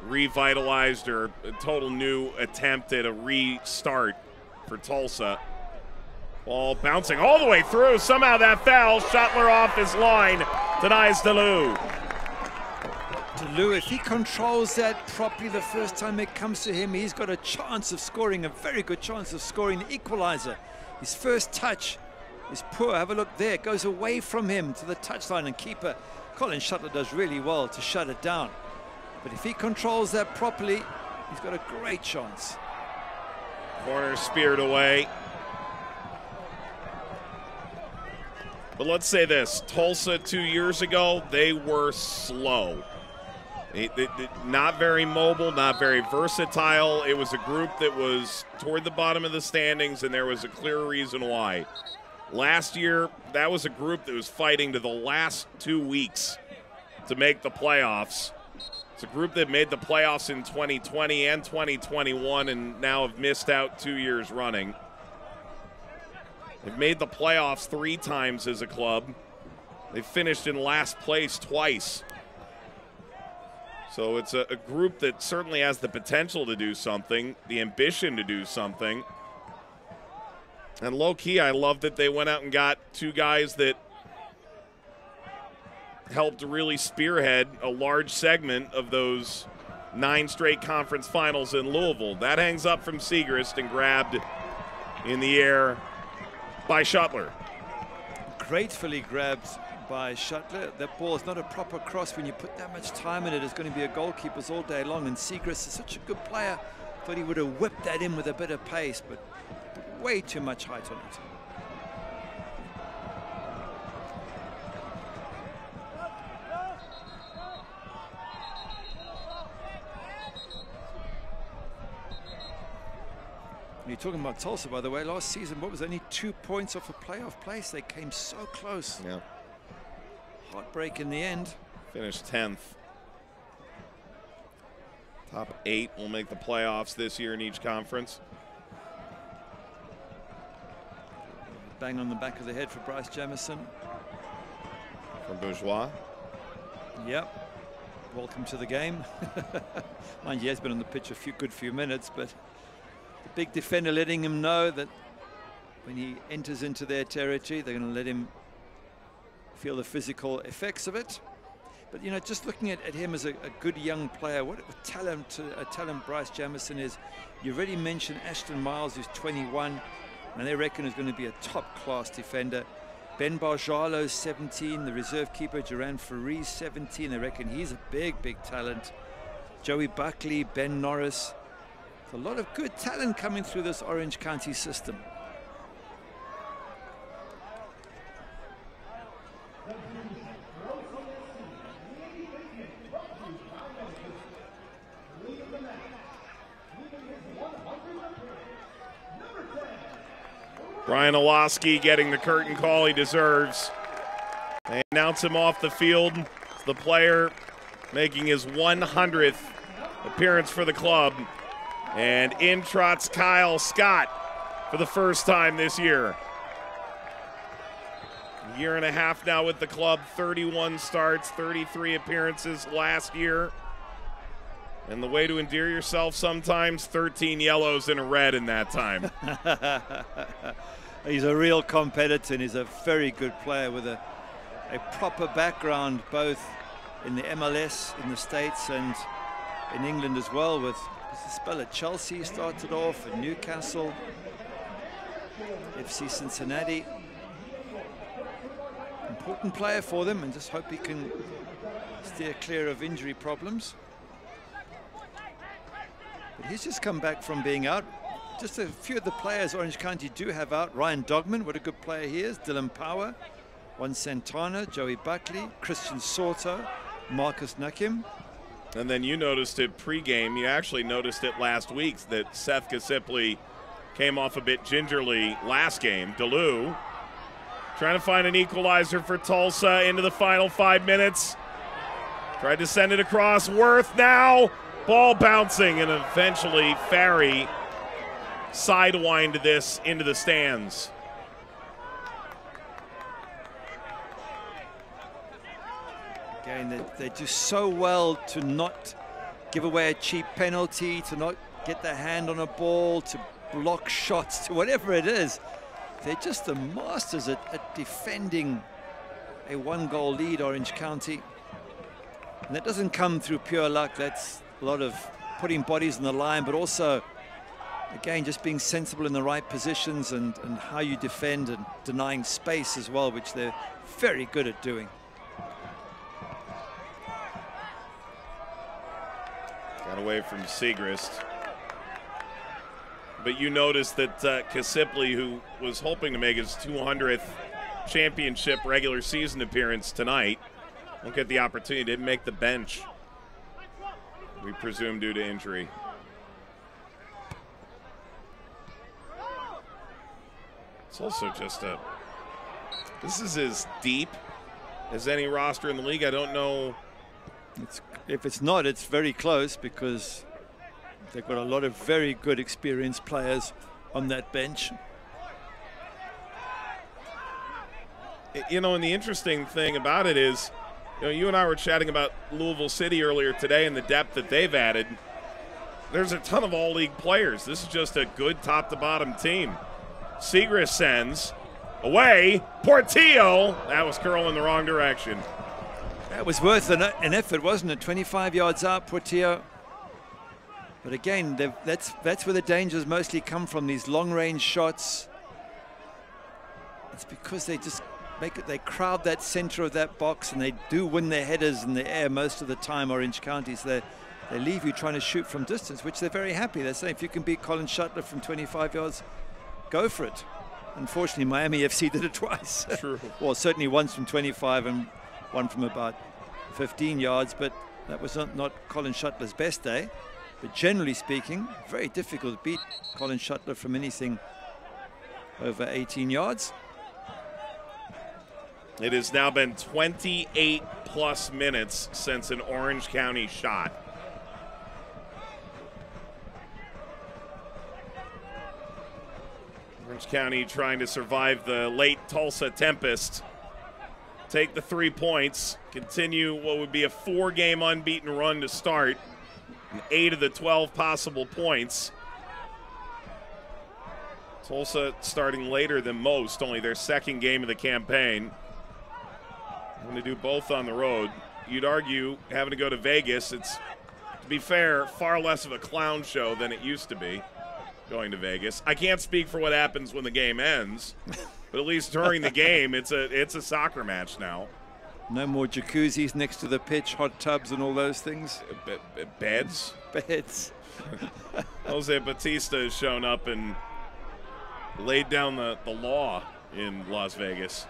revitalized or a total new attempt at a restart for Tulsa. Ball bouncing all the way through. Somehow that foul. Shutler off his line. Denies DeLu. DeLu, if he controls that properly the first time it comes to him, he's got a chance of scoring, a very good chance of scoring the equalizer. His first touch is poor. Have a look there. It goes away from him to the touchline and keeper. Colin Shutler does really well to shut it down. But if he controls that properly, he's got a great chance. Corner speared away. But let's say this Tulsa two years ago, they were slow. It, it, it, not very mobile, not very versatile. It was a group that was toward the bottom of the standings, and there was a clear reason why. Last year, that was a group that was fighting to the last two weeks to make the playoffs. It's a group that made the playoffs in 2020 and 2021 and now have missed out two years running. They've made the playoffs three times as a club. They finished in last place twice. So it's a, a, group that certainly has the potential to do something, the ambition to do something. And low key, I love that they went out and got two guys that helped really spearhead a large segment of those nine straight conference finals in Louisville. That hangs up from Segrist and grabbed in the air by Shutler. Gratefully grabbed by Shutler. That ball is not a proper cross. When you put that much time in it, it's going to be a goalkeeper's all day long. And Segrist is such a good player. Thought he would have whipped that in with a bit of pace, but way too much height on it. You're talking about Tulsa, by the way. Last season, what was only two points off a playoff place? They came so close. Yeah. Heartbreak in the end. Finished 10th. Top eight will make the playoffs this year in each conference. Bang on the back of the head for Bryce Jamison. From Bourgeois. Yep. Welcome to the game. <laughs> Mind you, he has been on the pitch a few good few minutes, but the big defender letting him know that when he enters into their territory, they're going to let him feel the physical effects of it. But you know, just looking at, at him as a, a, good young player, what a talent, a talent Bryce Jamison is. You already mentioned Ashton Miles, who's 21, and they reckon is going to be a top-class defender. Ben Barjalo, 17, the reserve keeper Duran Faris, 17. They reckon he's a big, big talent. Joey Buckley, Ben Norris. A lot of good talent coming through this Orange County system. Brian Iloski getting the curtain call he deserves. They announce him off the field. The player making his 100th appearance for the club. And in trots Kyle Scott for the first time this year. Year and a half now with the club, 31 starts, 33 appearances last year. And the way to endear yourself sometimes 13 yellows and a red in that time. <laughs> he's a real competitor and he's a very good player with a, a proper background both in the MLS in the States and in England as well with a spell at Chelsea started off at Newcastle FC Cincinnati important player for them and just hope he can steer clear of injury problems but he's just come back from being out just a few of the players Orange County do have out. Ryan Dogman, what a good player he is. Dylan Power, Juan Santana, Joey Buckley, Christian Soto, Marcus Nakim. And then you noticed it pregame. You actually noticed it last week that Seth Casiple came off a bit gingerly last game. DeLu trying to find an equalizer for Tulsa into the final five minutes. Tried to send it across. Worth now. Ball bouncing and eventually Farry sidewind this into the stands. Again, they, they do so well to not give away a cheap penalty, to not get their hand on a ball, to block shots, to whatever it is. They're just the masters at, at defending a one-goal lead, Orange County. And that doesn't come through pure luck. That's a lot of putting bodies on the line, but also again, just being sensible in the right positions and, and how you defend and denying space as well, which they're very good at doing. Got away from Segrist. But you notice that uh, Casiple, who was hoping to make his 200th championship regular season appearance tonight, won't get the opportunity. Didn't make the bench. We presume due to injury. It's also just a. This is as deep as any roster in the league. I don't know. It's, if it's not, it's very close because they've got a lot of very good experienced players on that bench. You know, and the interesting thing about it is, you know, you and I were chatting about Louisville City earlier today and the depth that they've added. There's a ton of all league players. This is just a good top to bottom team. Segrist sends away. Portillo. That was curling the wrong direction. That was worth an, an effort, wasn't it? 25 yards up, Portillo. But again, that's that's where the dangers mostly come from. These long-range shots. It's because they just make it. They crowd that center of that box, and they do win their headers in the air most of the time. Orange Counties, they they leave you trying to shoot from distance, which they're very happy. They're saying if you can beat Colin Shutler from 25 yards, go for it. Unfortunately, Miami FC did it <laughs> twice. True. well, certainly once from 25 and one from about 15 yards, but that was not, not Colin Shutler's best day. But generally speaking, very difficult to beat Colin Shutler from anything over 18 yards. It has now been 28 plus minutes since an Orange County shot. Orange County trying to survive the late Tulsa Tempest. Take the three points, continue what would be a four game unbeaten run to start, eight of the 12 possible points. Tulsa starting later than most, only their second game of the campaign. going to do both on the road. You'd argue having to go to Vegas, it's, to be fair, far less of a clown show than it used to be going to Vegas. I can't speak for what happens when the game ends, <laughs> but at least during the game, it's a it's a soccer match now. No more jacuzzis next to the pitch, hot tubs, and all those things. B- beds. Beds. <laughs> Jose Bautista has shown up and laid down the, the law in Las Vegas.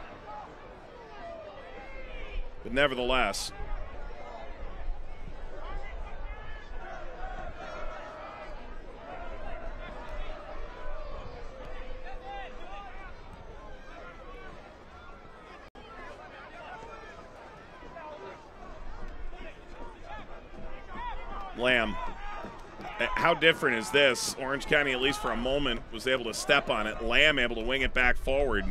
But nevertheless, Lamb. How different is this? Orange County, at least for a moment, was able to step on it. Lamb able to wing it back forward.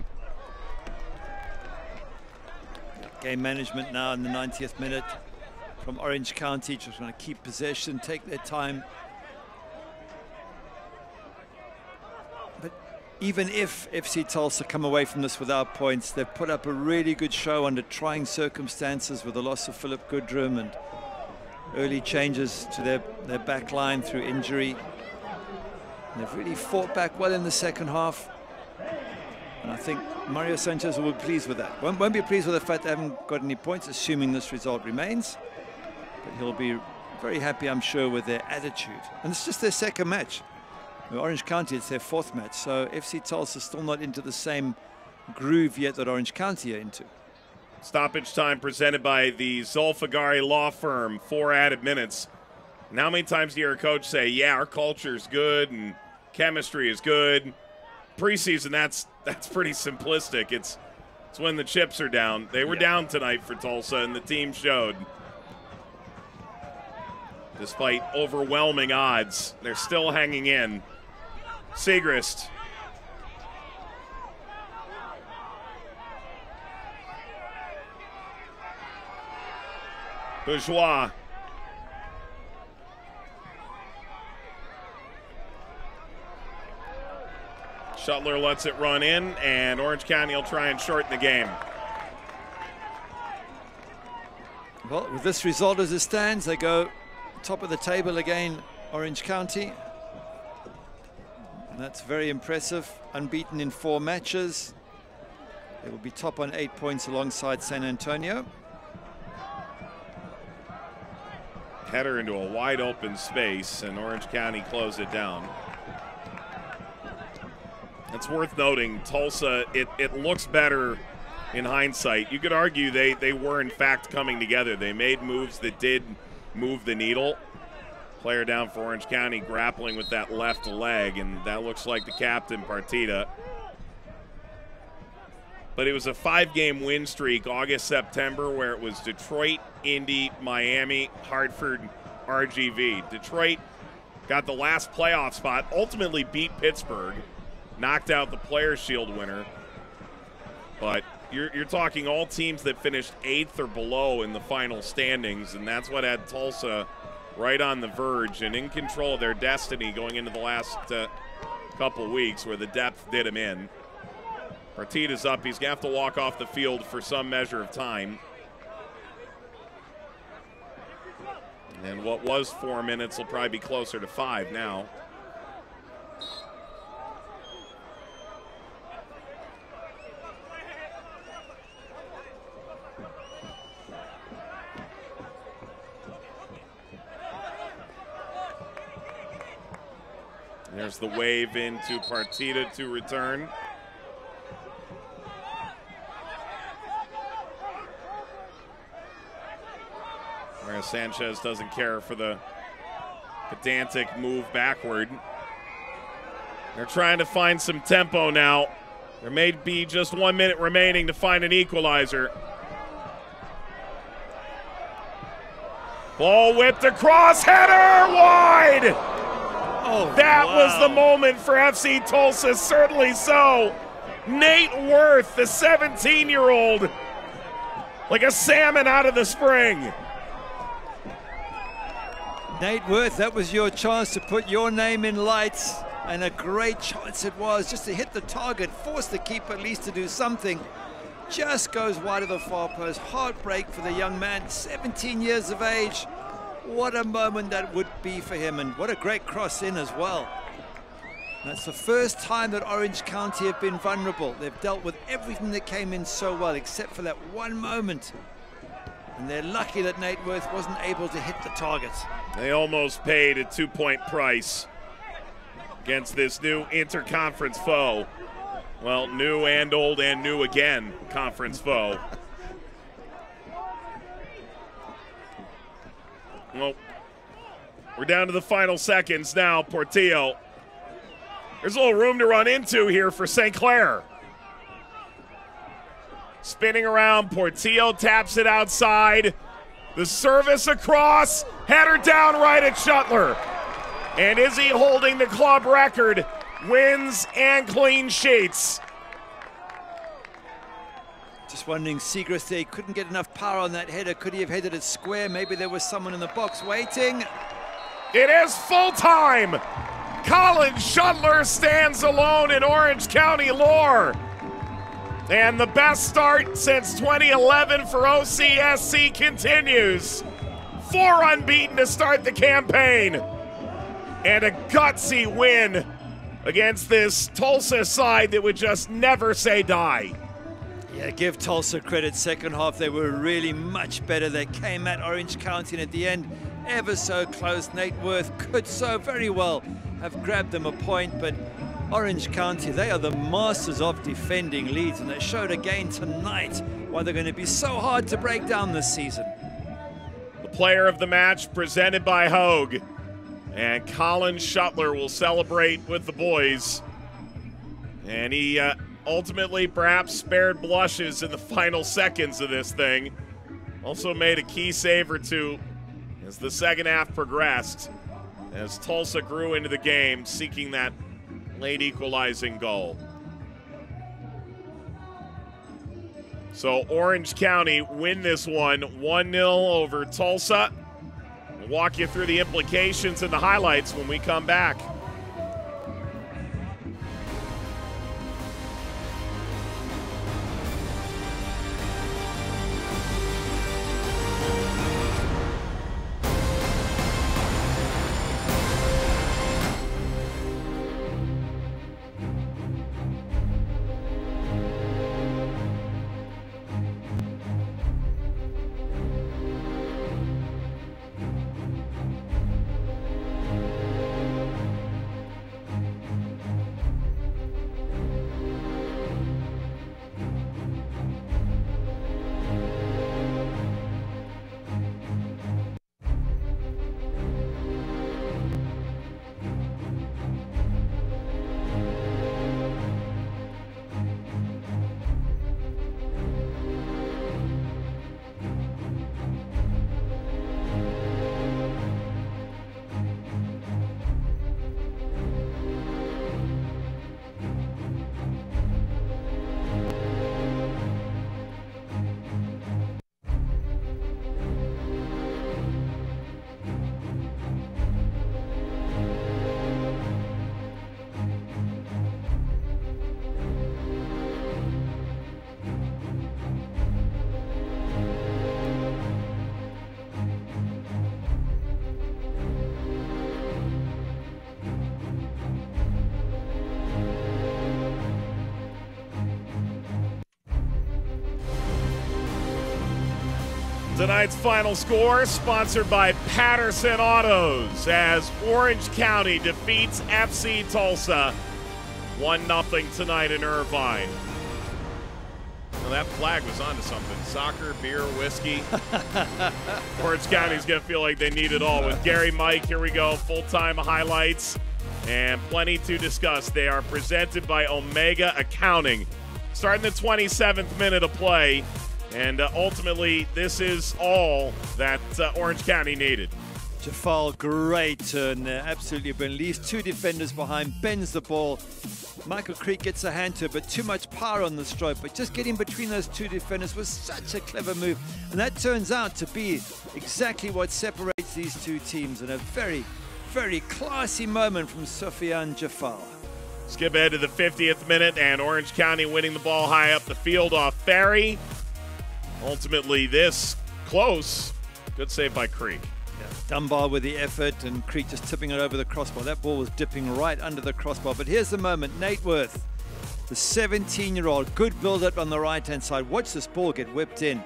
Game management now in the 90th minute from Orange County, just going to keep possession, take their time. But even if FC Tulsa come away from this without points, they've put up a really good show under trying circumstances with the loss of Philip Goodrum and early changes to their, their back line through injury. And they've really fought back well in the second half. And I think Mario Sanchez will be pleased with that. Won't, won't be pleased with the fact they haven't got any points, assuming this result remains. But he'll be very happy, I'm sure, with their attitude. And it's just their second match. Orange County, it's their fourth match. So FC Tulsa still not into the same groove yet that Orange County are into. Stoppage time presented by the Zolfagari Law Firm. Four added minutes. And how many times do you hear a coach say, "Yeah, our culture's good and chemistry is good"? Preseason, that's that's pretty simplistic. It's it's when the chips are down. They were Yeah. down tonight for Tulsa, and the team showed. Despite overwhelming odds, they're still hanging in. Segrist Bourgeois. Shutler lets it run in, and Orange County will try and shorten the game. Well, with this result as it stands, they go top of the table again, Orange County. That's very impressive. Unbeaten in four matches. They will be top on eight points alongside San Antonio. Header into a wide open space, and Orange County close it down. It's worth noting, Tulsa, it, it looks better in hindsight. You could argue they, they were, in fact, coming together. They made moves that did move the needle. Player down for Orange County grappling with that left leg, and that looks like the captain, Partita. But it was a five game win streak, August, September, where it was Detroit, Indy, Miami, Hartford, RGV. Detroit got the last playoff spot, ultimately beat Pittsburgh, knocked out the Players' Shield winner. But you're, you're talking all teams that finished eighth or below in the final standings, and that's what had Tulsa right on the verge and in control of their destiny going into the last uh, couple weeks, where the depth did him in. Partita's up. He's going to have to walk off the field for some measure of time. And what was four minutes will probably be closer to five now. There's the wave into Partita to return. Sanchez doesn't care for the Pedantic move backward. They're trying to find some tempo now. There may be just one minute remaining to find an equalizer. Ball whipped across, header wide! Oh, that wow. was the moment for FC Tulsa, certainly so. Nate Worth, the 17 year old, like a salmon out of the spring. Nate Worth, that was your chance to put your name in lights, and a great chance it was just to hit the target, force the keeper at least to do something. Just goes wide of the far post. Heartbreak for the young man, 17 years of age. What a moment that would be for him, and what a great cross in as well. That's the first time that Orange County have been vulnerable. They've dealt with everything that came in so well, except for that one moment. And they're lucky that Nate Worth wasn't able to hit the target. They almost paid a two point price against this new interconference foe. Well, new and old and new again conference foe. well, we're down to the final seconds now. Portillo. There's a little room to run into here for St. Clair. Spinning around, Portillo taps it outside. The service across, header down right at Shutler. And is he holding the club record? Wins and clean sheets. Just wondering, there couldn't get enough power on that header. Could he have headed it square? Maybe there was someone in the box waiting. It is full time. Colin Shutler stands alone in Orange County lore. And the best start since 2011 for OCSC continues. Four unbeaten to start the campaign. And a gutsy win against this Tulsa side that would just never say die. Yeah, give Tulsa credit. Second half, they were really much better. They came at Orange County, and at the end, ever so close. Nate Worth could so very well have grabbed them a point, but Orange County, they are the masters of defending leads, and they showed again tonight why they're going to be so hard to break down this season. The player of the match presented by Hoag. And Colin Shutler will celebrate with the boys. And he uh, ultimately perhaps spared blushes in the <laughs> final seconds of this thing. Also made a key save or two as the second half progressed. As Tulsa grew into the game, seeking that late equalizing goal. So Orange County win this one 1 0 over Tulsa. We'll walk you through the implications and the highlights when we come back. Tonight's final score sponsored by Patterson Autos as Orange County defeats FC Tulsa 1 0 tonight in Irvine. Well, that flag was onto something. Soccer, beer, whiskey. <laughs> Orange County's going to feel like they need it all. With Gary Mike, here we go. Full time highlights and plenty to discuss. They are presented by Omega Accounting. Starting the 27th minute of play. And uh, ultimately, this is all that uh, Orange County needed. Djeffal, great turn there. Absolutely brilliant. Leaves two defenders behind, bends the ball. Michael Creek gets a hand to it, but too much power on the stroke. But just getting between those two defenders was such a clever move. And that turns out to be exactly what separates these two teams. And a very, very classy moment from Sofiane Djeffal. Skip ahead to the 50th minute, and Orange County winning the ball high up the field off Ferry. Ultimately, this close. Good save by Creek. Yeah, Dunbar with the effort and Creek just tipping it over the crossbar. That ball was dipping right under the crossbar. But here's the moment. Nate Worth, the 17-year-old, good build-up on the right-hand side. Watch this ball get whipped in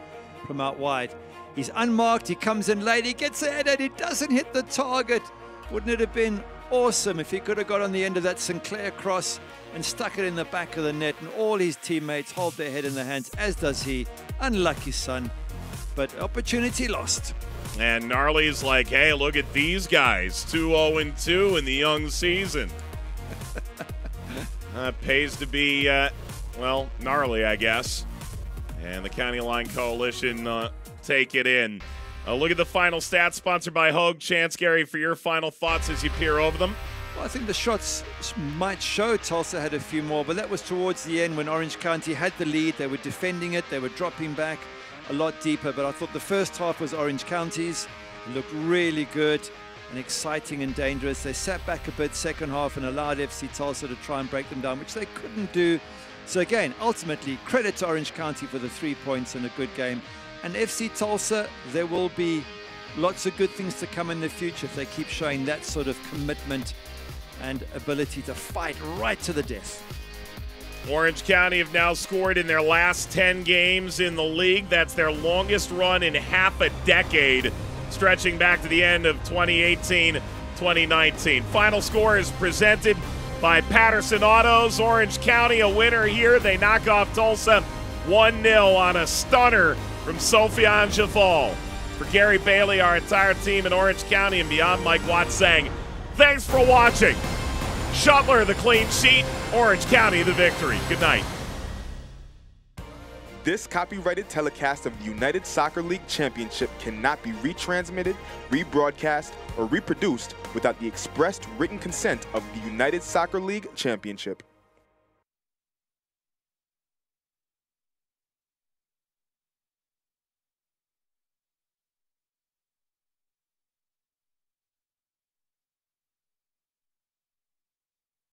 from out wide. He's unmarked. He comes in late. He gets ahead and he doesn't hit the target. Wouldn't it have been awesome if he could have got on the end of that Sinclair cross and stuck it in the back of the net and all his teammates hold their head in their hands, as does he. Unlucky son, but opportunity lost. And Gnarly's like, hey, look at these guys 2 0 2 in the young season. <laughs> uh, pays to be, uh, well, gnarly, I guess. And the County Line Coalition uh, take it in. Uh, look at the final stats sponsored by Hoag. Chance, Gary, for your final thoughts as you peer over them. Well, I think the shots might show Tulsa had a few more, but that was towards the end when Orange County had the lead. They were defending it, they were dropping back a lot deeper. But I thought the first half was Orange County's. It looked really good and exciting and dangerous. They sat back a bit second half and allowed FC Tulsa to try and break them down, which they couldn't do. So again, ultimately, credit to Orange County for the three points and a good game. And FC Tulsa, there will be lots of good things to come in the future if they keep showing that sort of commitment and ability to fight right to the death. Orange County have now scored in their last 10 games in the league. That's their longest run in half a decade, stretching back to the end of 2018 2019. Final score is presented by Patterson Autos. Orange County a winner here. They knock off Tulsa 1 0 on a stunner from Sofiane Djeffal. For Gary Bailey, our entire team in Orange County and beyond, Mike Watts saying, Thanks for watching. Shutler the clean sheet, Orange County the victory. Good night. This copyrighted telecast of the United Soccer League Championship cannot be retransmitted, rebroadcast, or reproduced without the expressed written consent of the United Soccer League Championship.